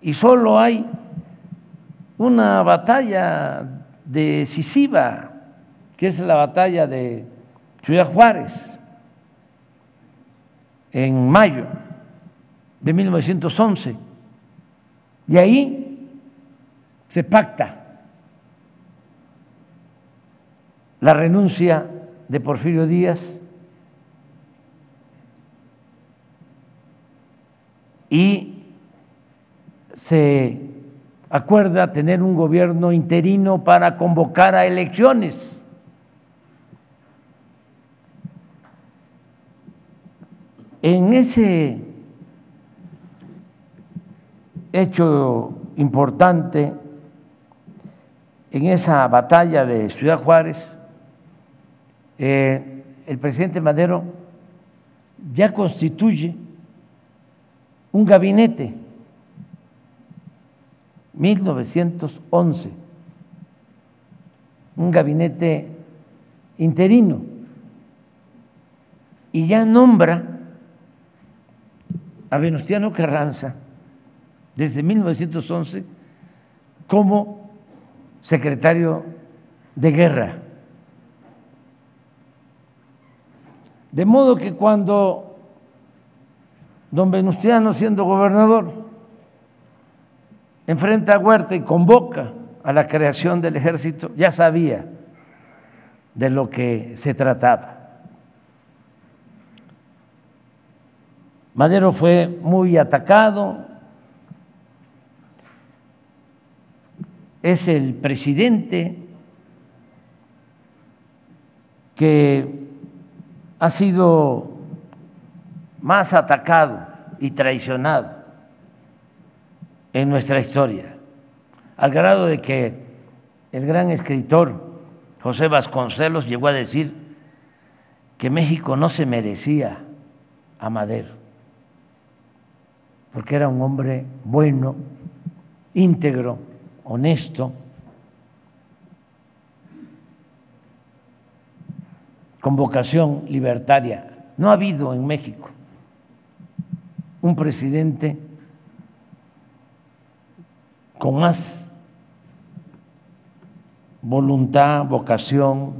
Y solo hay una batalla decisiva, que es la batalla de Ciudad Juárez, en mayo de 1911. Y ahí se pacta la renuncia de Porfirio Díaz y se acuerda tener un gobierno interino para convocar a elecciones. En ese hecho importante en esa batalla de Ciudad Juárez, eh, el presidente Madero ya constituye un gabinete, 1911, un gabinete interino, y ya nombra a Venustiano Carranza desde 1911 como secretario de guerra. De modo que cuando don Venustiano, siendo gobernador, enfrenta a Huerta y convoca a la creación del ejército, ya sabía de lo que se trataba. Madero fue muy atacado, es el presidente que ha sido más atacado y traicionado en nuestra historia, al grado de que el gran escritor José Vasconcelos llegó a decir que México no se merecía a Madero, porque era un hombre bueno, íntegro, honesto, con vocación libertaria. No ha habido en México un presidente con más voluntad, vocación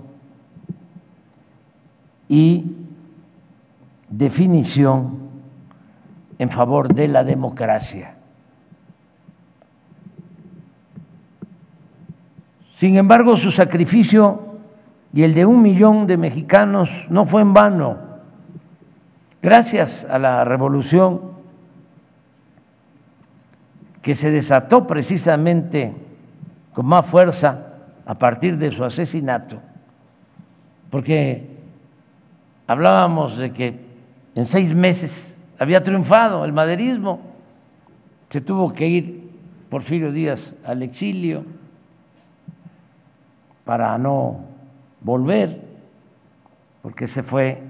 y definición en favor de la democracia. Sin embargo, su sacrificio y el de un millón de mexicanos no fue en vano. Gracias a la revolución que se desató precisamente con más fuerza a partir de su asesinato, porque hablábamos de que en seis meses había triunfado el maderismo, se tuvo que ir Porfirio Díaz al exilio para no volver, porque se fue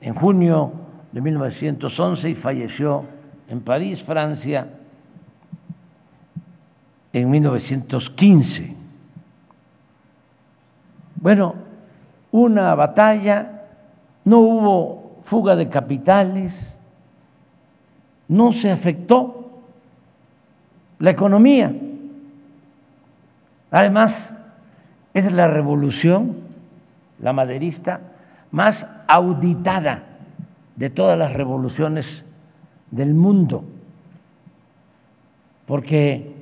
en junio de 1911 y falleció en París, Francia, en 1915. Bueno, una batalla, no hubo fuga de capitales, no se afectó la economía. Además, es la revolución, la maderista, más auditada de todas las revoluciones del mundo, porque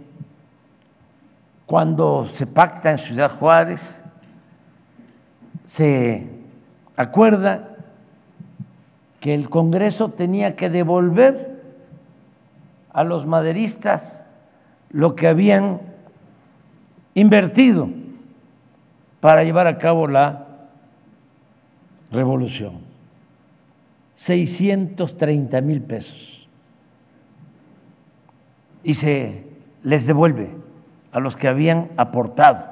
cuando se pacta en Ciudad Juárez, se acuerda que el Congreso tenía que devolver a los maderistas lo que habían invertido para llevar a cabo la revolución. 630 mil pesos. Y se les devuelve a los que habían aportado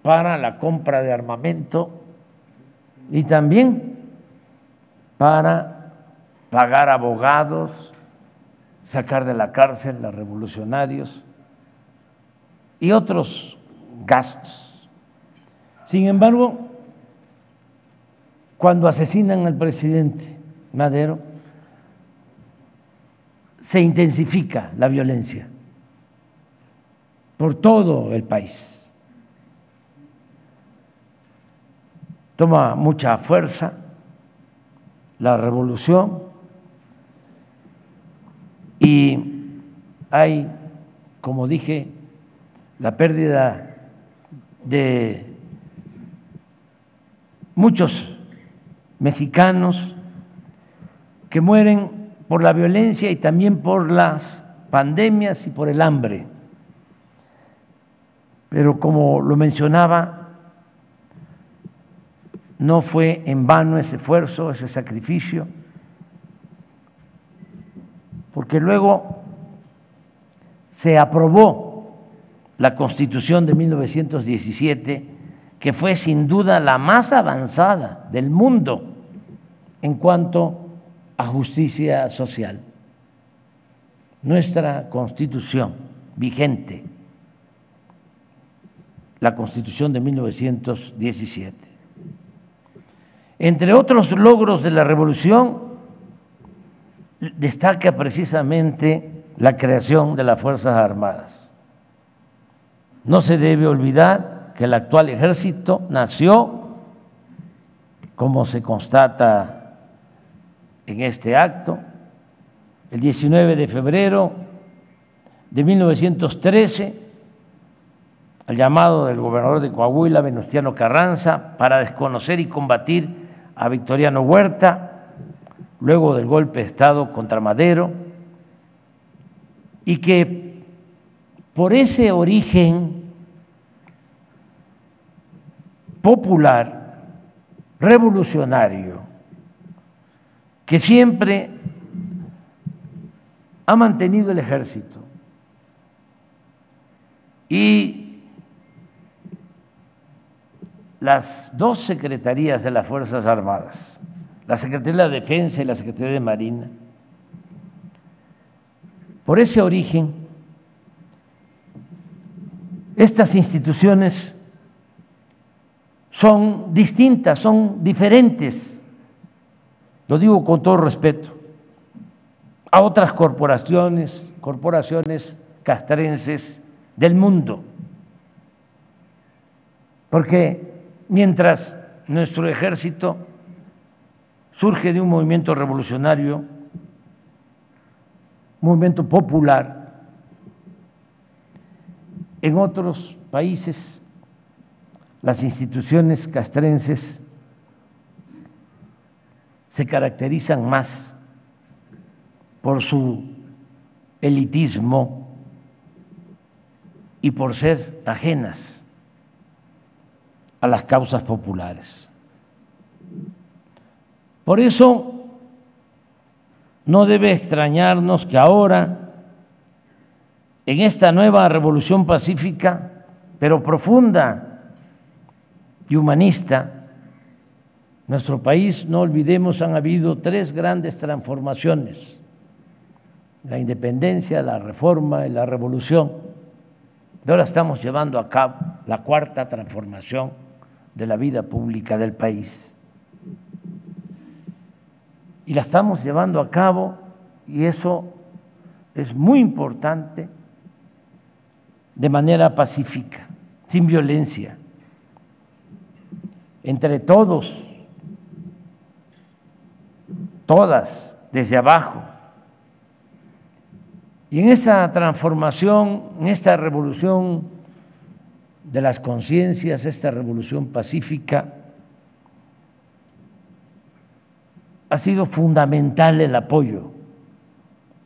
para la compra de armamento y también para pagar abogados, sacar de la cárcel a revolucionarios y otros gastos. Sin embargo, cuando asesinan al presidente Madero, se intensifica la violencia por todo el país. Toma mucha fuerza la revolución y hay, como dije, la pérdida de muchos mexicanos que mueren por la violencia y también por las pandemias y por el hambre. Pero como lo mencionaba, no fue en vano ese esfuerzo, ese sacrificio, porque luego se aprobó la Constitución de 1917, que fue sin duda la más avanzada del mundo en cuanto a justicia social. Nuestra Constitución vigente, la Constitución de 1917. Entre otros logros de la revolución, destaca precisamente la creación de las Fuerzas Armadas. No se debe olvidar que el actual ejército nació, como se constata en este acto, el 19 de febrero de 1913, al llamado del gobernador de Coahuila, Venustiano Carranza, para desconocer y combatir a Victoriano Huerta, luego del golpe de Estado contra Madero, y que por ese origen popular, revolucionario, que siempre ha mantenido el ejército y las dos secretarías de las Fuerzas Armadas, la Secretaría de la Defensa y la Secretaría de Marina. Por ese origen, estas instituciones son distintas, son diferentes, lo digo con todo respeto, a otras corporaciones, corporaciones castrenses del mundo. Porque mientras nuestro ejército surge de un movimiento revolucionario, movimiento popular. En otros países, las instituciones castrenses se caracterizan más por su elitismo y por ser ajenas a las causas populares. Por eso no debe extrañarnos que ahora, en esta nueva revolución pacífica, pero profunda y humanista, nuestro país, no olvidemos, han habido tres grandes transformaciones, la independencia, la reforma y la revolución. Ahora estamos llevando a cabo la cuarta transformación de la vida pública del país y la estamos llevando a cabo y eso es muy importante de manera pacífica, sin violencia, entre todos, todas, desde abajo. Y en esa transformación, en esta revolución de las conciencias, esta revolución pacífica, ha sido fundamental el apoyo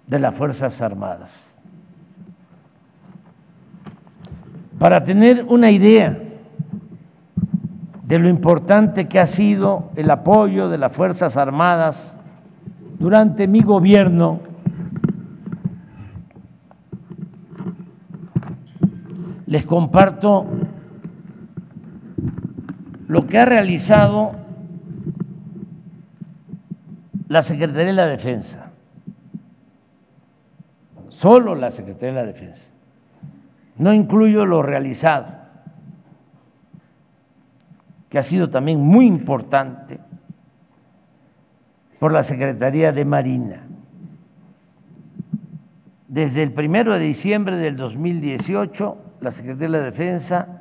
de las Fuerzas Armadas. Para tener una idea de lo importante que ha sido el apoyo de las Fuerzas Armadas durante mi gobierno, les comparto lo que ha realizado la Secretaría de la Defensa, solo la Secretaría de la Defensa. No incluyo lo realizado, que ha sido también muy importante por la Secretaría de Marina. Desde el primero de diciembre del 2018, la Secretaría de la Defensa,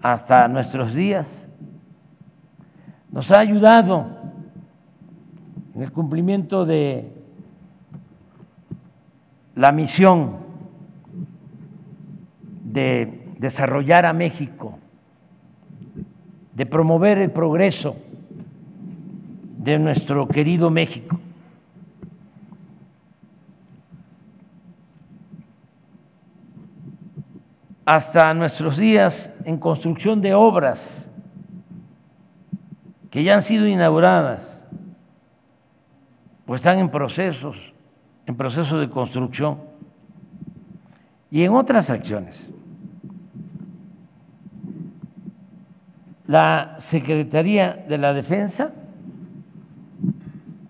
hasta nuestros días, nos ha ayudado en el cumplimiento de la misión de desarrollar a México, de promover el progreso de nuestro querido México. Hasta nuestros días en construcción de obras que ya han sido inauguradas pues están en procesos, en proceso de construcción. y en otras acciones. La Secretaría de la Defensa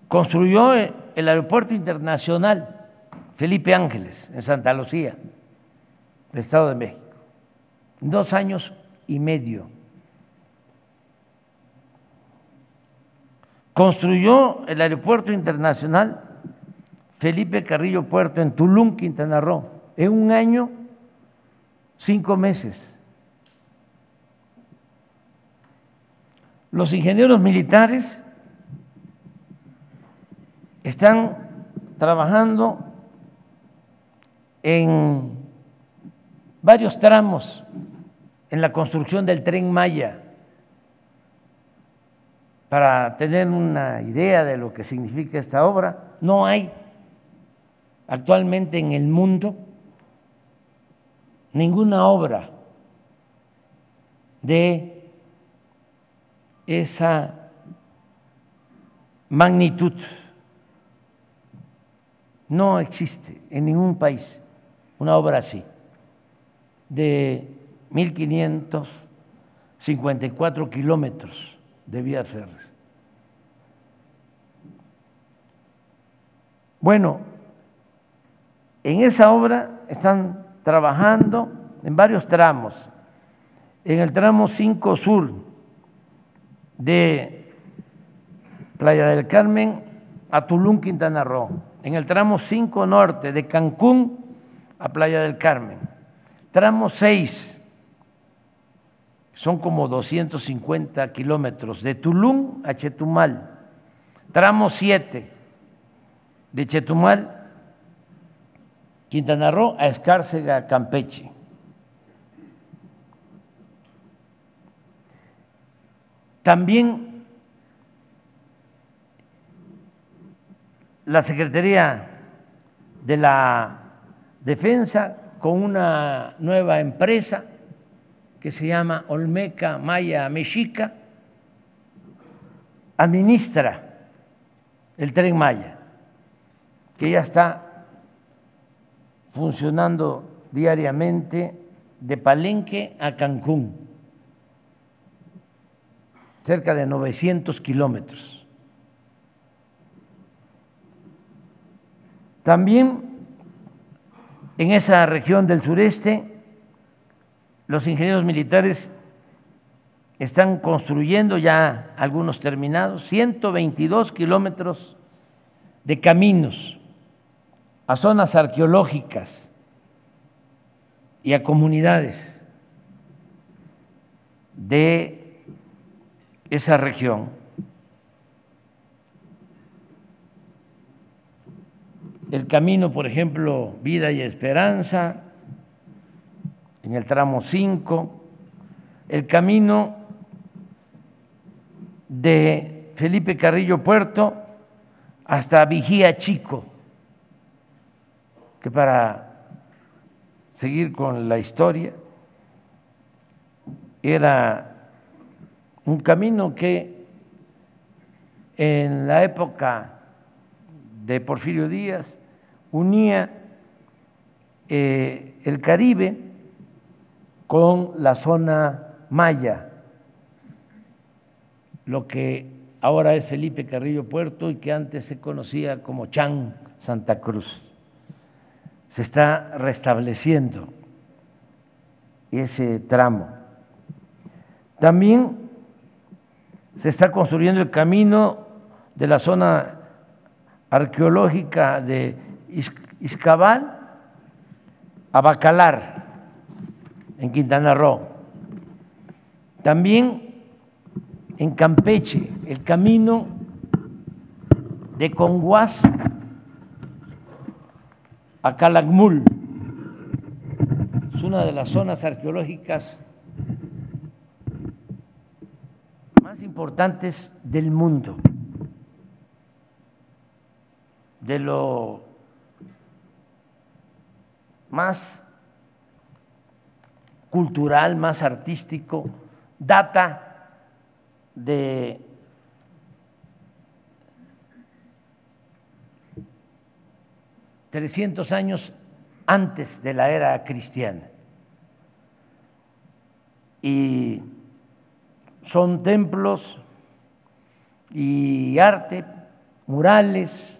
construyó el Aeropuerto Internacional Felipe Ángeles en Santa Lucía, del Estado de México, dos años y medio. Construyó el Aeropuerto Internacional Felipe Carrillo Puerto en Tulum, Quintana Roo, en un año, cinco meses. Los ingenieros militares están trabajando en varios tramos en la construcción del tren Maya. Para tener una idea de lo que significa esta obra, no hay actualmente en el mundo ninguna obra de esa magnitud. No existe en ningún país una obra así, de 1.554 kilómetros de vías férreas. Bueno, en esa obra están trabajando en varios tramos. En el tramo 5 sur de Playa del Carmen a Tulum, Quintana Roo. En el tramo 5 norte de Cancún a Playa del Carmen. Tramo 6 son como 250 kilómetros de Tulum a Chetumal. Tramo 7 de Chetumal Quintana Roo a Escárcega, Campeche. También la Secretaría de la Defensa con una nueva empresa que se llama Olmeca Maya Mexica administra el tren Maya, que ya está funcionando diariamente de Palenque a Cancún, cerca de 900 kilómetros. También en esa región del sureste, los ingenieros militares están construyendo ya algunos terminados, 122 kilómetros de caminos a zonas arqueológicas y a comunidades de esa región. El camino, por ejemplo, Vida y Esperanza, en el tramo 5, el camino de Felipe Carrillo Puerto hasta Vigía Chico que para seguir con la historia era un camino que en la época de Porfirio Díaz unía eh, el Caribe con la zona maya, lo que ahora es Felipe Carrillo Puerto y que antes se conocía como Chan Santa Cruz se está restableciendo ese tramo. También se está construyendo el camino de la zona arqueológica de Izcabal a Bacalar, en Quintana Roo. También en Campeche, el camino de Conguas a Calakmul. Es una de las zonas arqueológicas más importantes del mundo, de lo más cultural, más artístico, data de trescientos años antes de la era cristiana. Y son templos y arte, murales,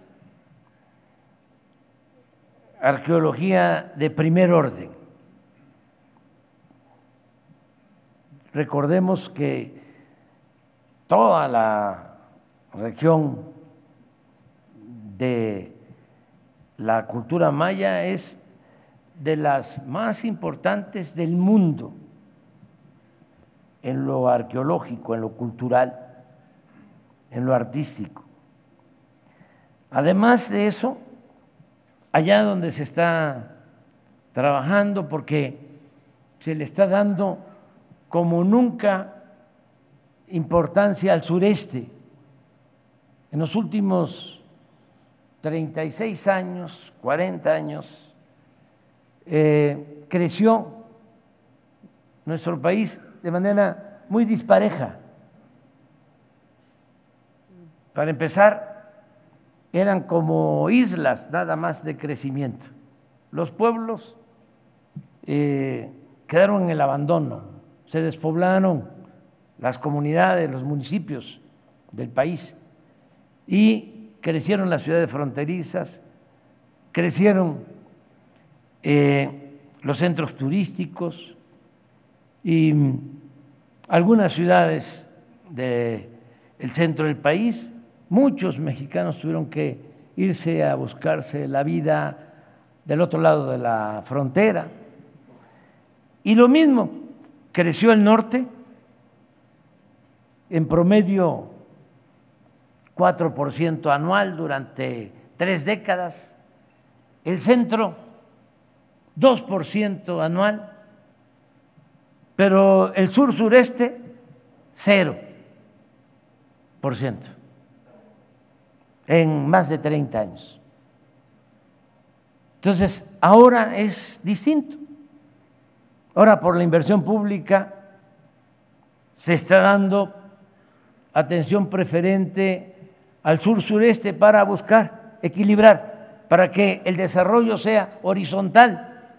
arqueología de primer orden. Recordemos que toda la región de la cultura maya es de las más importantes del mundo en lo arqueológico, en lo cultural, en lo artístico. Además de eso, allá donde se está trabajando, porque se le está dando como nunca importancia al sureste. En los últimos 36 años, 40 años, eh, creció nuestro país de manera muy dispareja. Para empezar, eran como islas nada más de crecimiento. Los pueblos eh, quedaron en el abandono, se despoblaron las comunidades, los municipios del país y crecieron las ciudades fronterizas, crecieron eh, los centros turísticos y algunas ciudades del centro del país, muchos mexicanos tuvieron que irse a buscarse la vida del otro lado de la frontera. Y lo mismo, creció el norte, en promedio 4% anual durante tres décadas, el centro 2% anual, pero el cero por ciento en más de 30 años. Entonces, ahora es distinto. Ahora por la inversión pública se está dando atención preferente al sur-sureste para buscar equilibrar, para que el desarrollo sea horizontal.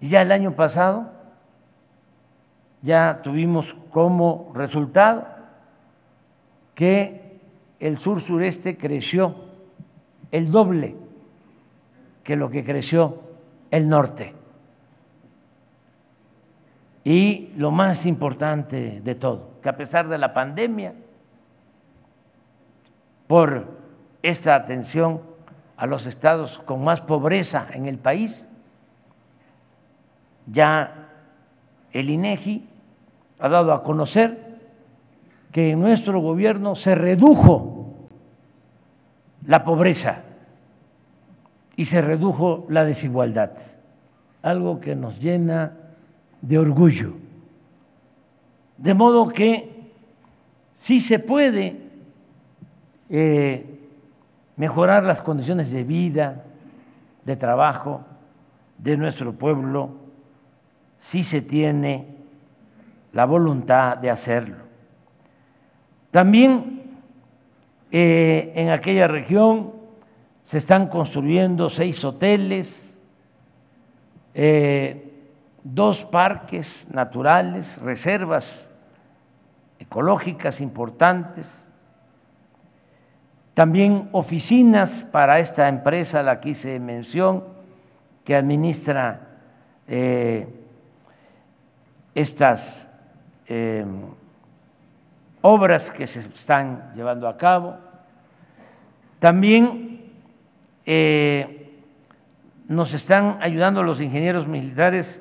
Y ya el año pasado ya tuvimos como resultado que el sur-sureste creció el doble que lo que creció el norte. Y lo más importante de todo, que a pesar de la pandemia, por esta atención a los estados con más pobreza en el país, ya el INEGI ha dado a conocer que en nuestro gobierno se redujo la pobreza y se redujo la desigualdad, algo que nos llena de orgullo. De modo que sí se puede eh, mejorar las condiciones de vida, de trabajo de nuestro pueblo, si se tiene la voluntad de hacerlo. También eh, en aquella región se están construyendo seis hoteles, eh, dos parques naturales, reservas ecológicas importantes, también oficinas para esta empresa la que hice mención, que administra eh, estas obras que se están llevando a cabo. También eh, nos están ayudando los ingenieros militares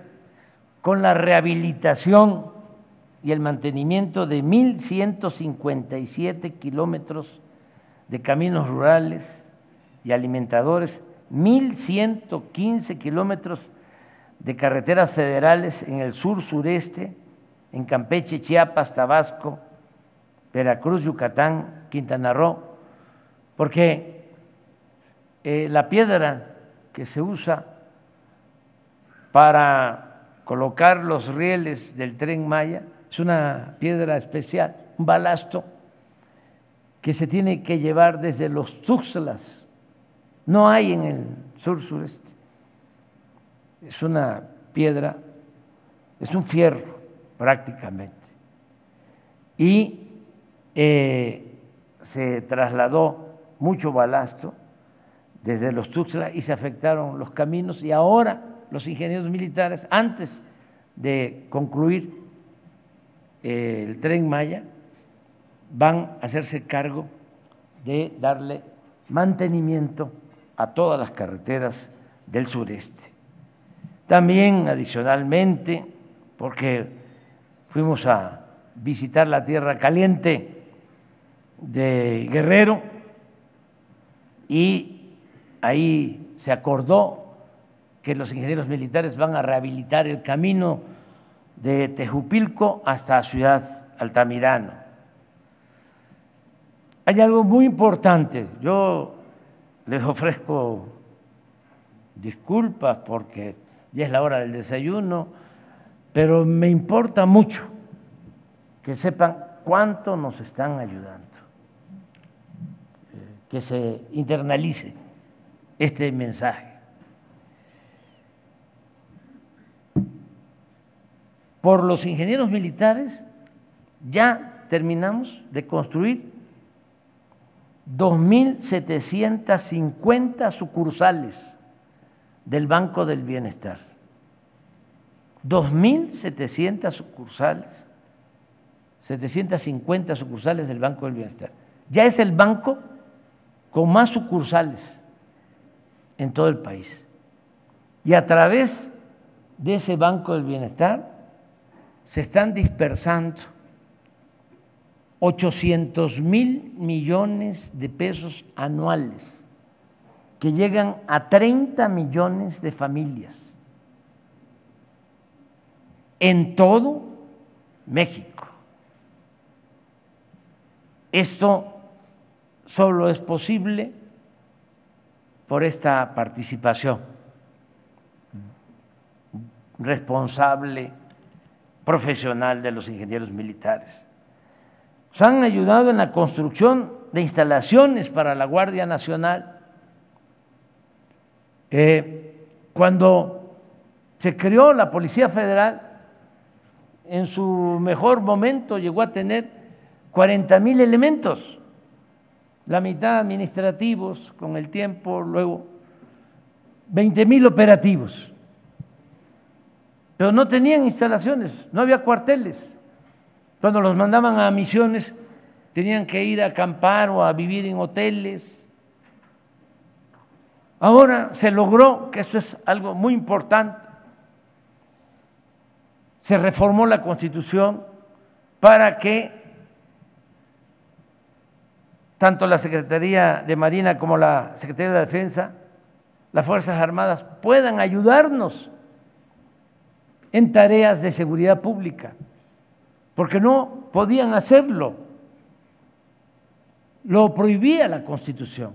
con la rehabilitación y el mantenimiento de 1.157 kilómetros de caminos rurales y alimentadores, 1.115 kilómetros de carreteras federales en el sur sureste, en Campeche, Chiapas, Tabasco, Veracruz, Yucatán, Quintana Roo, porque eh, la piedra que se usa para colocar los rieles del tren Maya es una piedra especial, un balasto que se tiene que llevar desde los Tuxtlas. No hay en el sur sureste. es una piedra, es un fierro prácticamente. Y eh, se trasladó mucho balasto desde los Tuxtla y se afectaron los caminos y ahora los ingenieros militares, antes de concluir eh, el tren Maya, van a hacerse cargo de darle mantenimiento a todas las carreteras del sureste. También, adicionalmente, porque fuimos a visitar la Tierra Caliente de Guerrero y ahí se acordó que los ingenieros militares van a rehabilitar el camino de Tejupilco hasta Ciudad Altamirano. Hay algo muy importante, yo les ofrezco disculpas porque ya es la hora del desayuno, pero me importa mucho que sepan cuánto nos están ayudando, que se internalice este mensaje. Por los ingenieros militares ya terminamos de construir 2.750 sucursales del Banco del Bienestar. 2.700 sucursales, 750 sucursales del Banco del Bienestar. Ya es el banco con más sucursales en todo el país. Y a través de ese Banco del Bienestar se están dispersando 800 mil millones de pesos anuales que llegan a 30 millones de familias en todo México. Esto solo es posible por esta participación responsable, profesional de los ingenieros militares. Nos han ayudado en la construcción de instalaciones para la Guardia Nacional. Eh, cuando se creó la Policía Federal, en su mejor momento llegó a tener 40 mil elementos, la mitad administrativos con el tiempo, luego 20 mil operativos, pero no tenían instalaciones, no había cuarteles. Cuando los mandaban a misiones, tenían que ir a acampar o a vivir en hoteles. Ahora se logró, que esto es algo muy importante, se reformó la constitución para que tanto la Secretaría de Marina como la Secretaría de Defensa, las Fuerzas Armadas, puedan ayudarnos en tareas de seguridad pública porque no podían hacerlo. Lo prohibía la Constitución.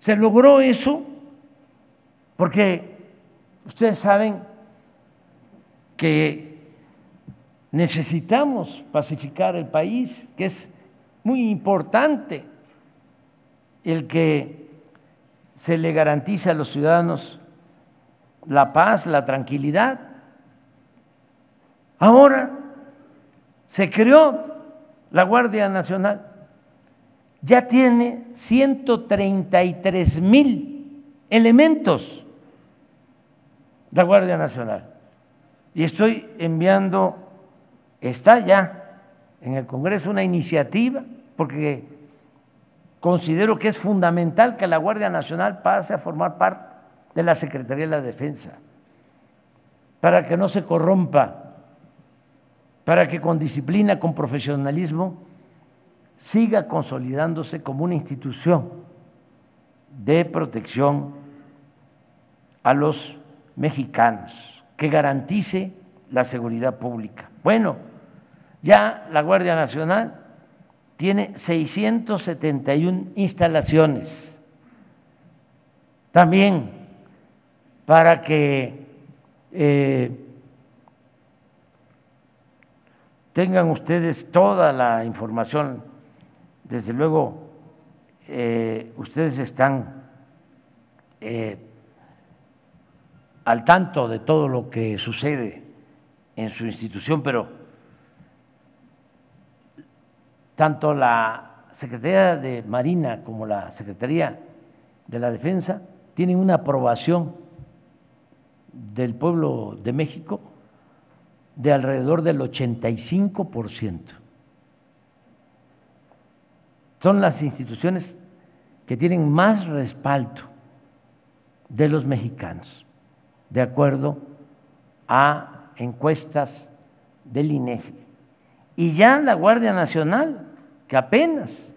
Se logró eso porque ustedes saben que necesitamos pacificar el país, que es muy importante el que se le garantice a los ciudadanos la paz, la tranquilidad. Ahora se creó la Guardia Nacional, ya tiene 133 mil elementos la Guardia Nacional. Y estoy enviando, está ya en el Congreso una iniciativa, porque considero que es fundamental que la Guardia Nacional pase a formar parte de la Secretaría de la Defensa, para que no se corrompa para que con disciplina, con profesionalismo, siga consolidándose como una institución de protección a los mexicanos, que garantice la seguridad pública. Bueno, ya la Guardia Nacional tiene 671 instalaciones. También para que eh, tengan ustedes toda la información. Desde luego, eh, ustedes están eh, al tanto de todo lo que sucede en su institución, pero tanto la Secretaría de Marina como la Secretaría de la Defensa tienen una aprobación del pueblo de México de alrededor del 85%. Son las instituciones que tienen más respaldo de los mexicanos, de acuerdo a encuestas del INEGI. Y ya la Guardia Nacional, que apenas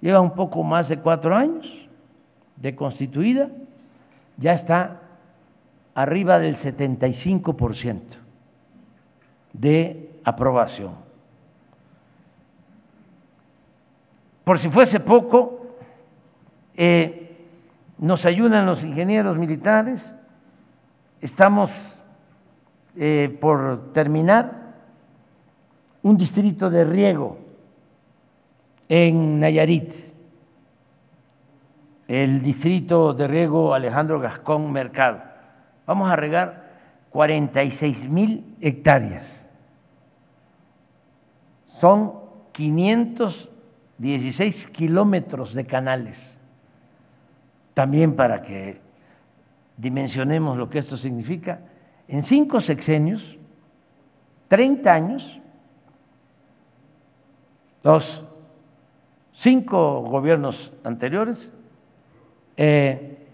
lleva un poco más de cuatro años de constituida, ya está arriba del 75% de aprobación. Por si fuese poco, eh, nos ayudan los ingenieros militares, estamos eh, por terminar un distrito de riego en Nayarit, el distrito de riego Alejandro Gascón Mercado. Vamos a regar 46 mil hectáreas. Son 516 kilómetros de canales. También para que dimensionemos lo que esto significa, en cinco sexenios, 30 años, los cinco gobiernos anteriores eh,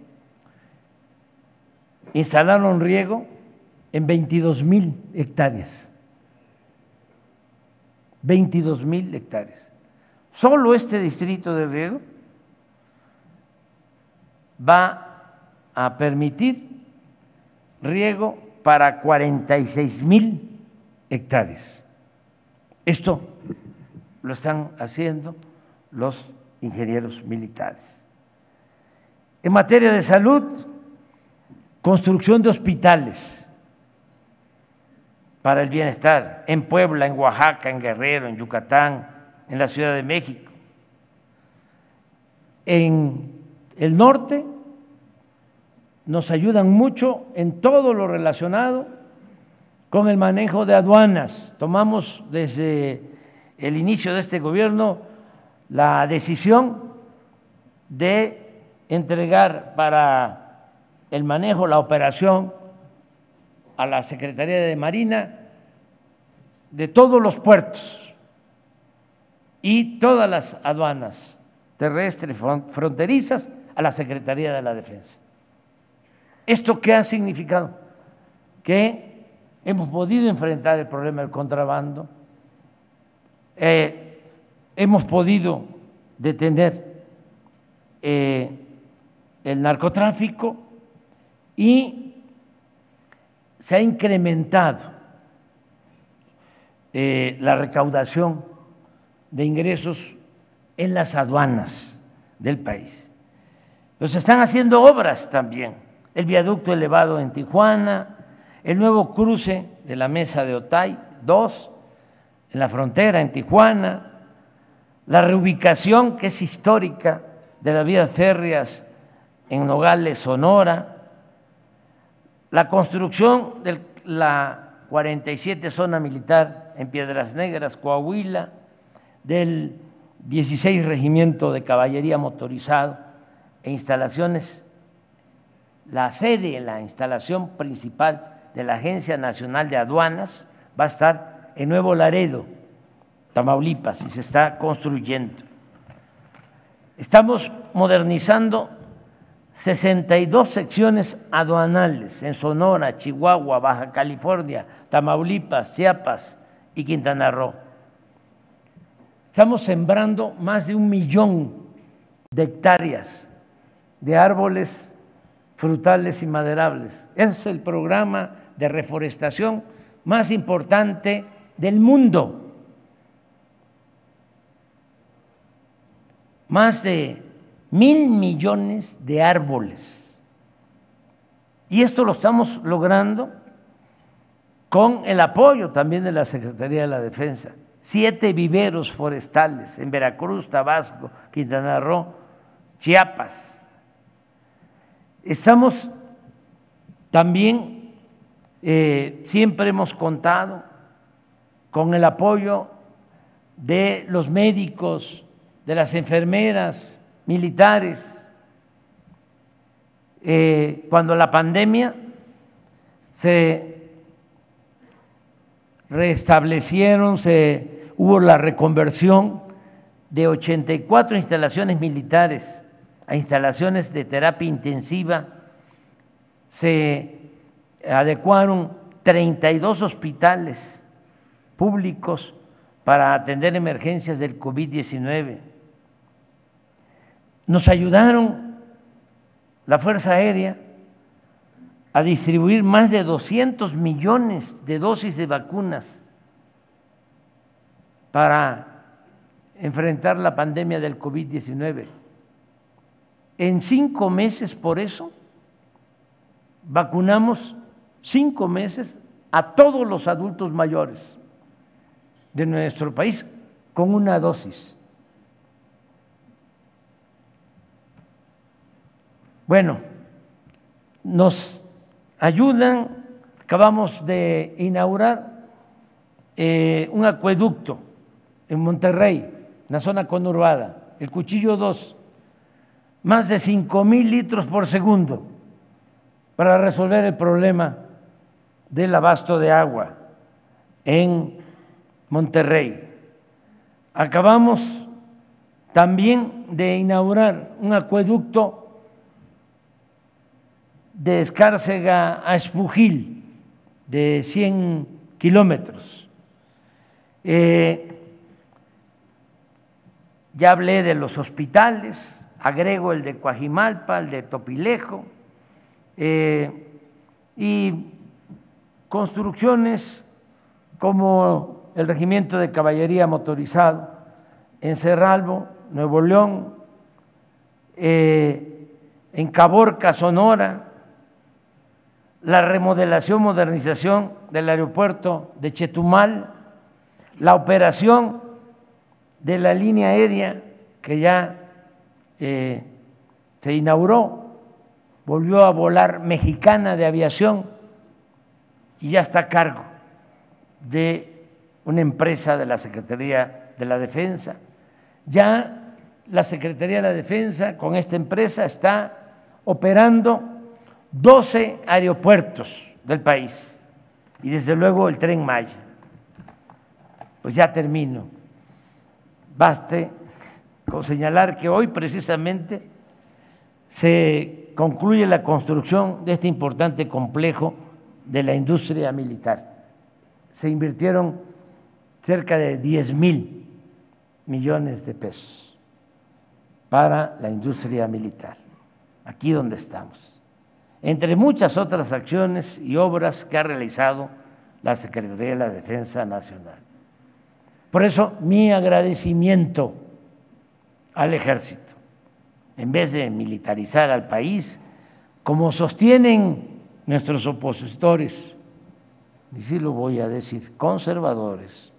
instalaron riego en 22 mil hectáreas. 22 mil hectáreas. Solo este distrito de riego va a permitir riego para 46 mil hectáreas. Esto lo están haciendo los ingenieros militares. En materia de salud, construcción de hospitales para el bienestar en Puebla, en Oaxaca, en Guerrero, en Yucatán, en la Ciudad de México. En el norte nos ayudan mucho en todo lo relacionado con el manejo de aduanas. Tomamos desde el inicio de este gobierno la decisión de entregar para el manejo, la operación a la Secretaría de Marina de todos los puertos y todas las aduanas terrestres fronterizas a la Secretaría de la Defensa. ¿Esto qué ha significado? Que hemos podido enfrentar el problema del contrabando, eh, hemos podido detener eh, el narcotráfico y se ha incrementado eh, la recaudación de ingresos en las aduanas del país. Los están haciendo obras también, el viaducto elevado en Tijuana, el nuevo cruce de la mesa de Otay, dos, en la frontera, en Tijuana, la reubicación que es histórica de las vías férreas en Nogales, Sonora, la construcción de la 47 zona militar en Piedras Negras, Coahuila, del 16 Regimiento de Caballería Motorizado e instalaciones, la sede, la instalación principal de la Agencia Nacional de Aduanas va a estar en Nuevo Laredo, Tamaulipas, y se está construyendo. Estamos modernizando 62 secciones aduanales en Sonora, Chihuahua, Baja California, Tamaulipas, Chiapas y Quintana Roo. Estamos sembrando más de un millón de hectáreas de árboles frutales y maderables. Es el programa de reforestación más importante del mundo. Más de mil millones de árboles. Y esto lo estamos logrando con el apoyo también de la Secretaría de la Defensa. Siete viveros forestales en Veracruz, Tabasco, Quintana Roo, Chiapas. Estamos También eh, siempre hemos contado con el apoyo de los médicos, de las enfermeras, militares. Eh, cuando la pandemia se restablecieron, se, hubo la reconversión de 84 instalaciones militares a instalaciones de terapia intensiva, se adecuaron 32 hospitales públicos para atender emergencias del COVID-19. Nos ayudaron la Fuerza Aérea a distribuir más de 200 millones de dosis de vacunas para enfrentar la pandemia del COVID-19. En cinco meses, por eso, vacunamos cinco meses a todos los adultos mayores de nuestro país con una dosis. Bueno, nos ayudan, acabamos de inaugurar eh, un acueducto en Monterrey, en la zona conurbada, el Cuchillo 2, más de 5 mil litros por segundo para resolver el problema del abasto de agua en Monterrey. Acabamos también de inaugurar un acueducto de Escárcega a Espujil de 100 kilómetros. Eh, ya hablé de los hospitales, agrego el de Coajimalpa, el de Topilejo, eh, y construcciones como el Regimiento de Caballería Motorizado en Cerralbo, Nuevo León, eh, en Caborca, Sonora, la remodelación, modernización del aeropuerto de Chetumal, la operación de la línea aérea que ya eh, se inauguró, volvió a volar mexicana de aviación y ya está a cargo de una empresa de la Secretaría de la Defensa. Ya la Secretaría de la Defensa con esta empresa está operando 12 aeropuertos del país y desde luego el tren Maya. Pues ya termino. Baste con señalar que hoy precisamente se concluye la construcción de este importante complejo de la industria militar. Se invirtieron cerca de 10 mil millones de pesos para la industria militar, aquí donde estamos, entre muchas otras acciones y obras que ha realizado la Secretaría de la Defensa Nacional. Por eso mi agradecimiento al ejército, en vez de militarizar al país, como sostienen nuestros opositores, y sí lo voy a decir, conservadores,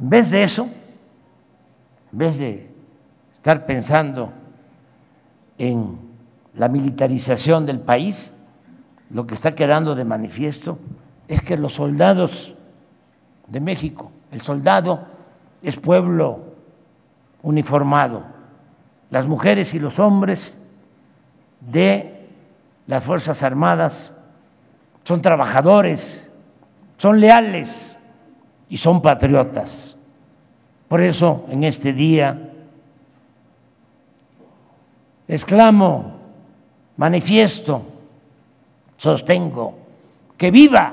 En vez de eso, en vez de estar pensando en la militarización del país, lo que está quedando de manifiesto es que los soldados de México, el soldado es pueblo uniformado, las mujeres y los hombres de las Fuerzas Armadas son trabajadores, son leales y son patriotas. Por eso en este día exclamo, manifiesto, sostengo que viva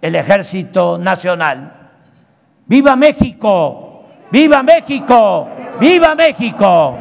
el ejército nacional. ¡Viva México! ¡Viva México! ¡Viva México!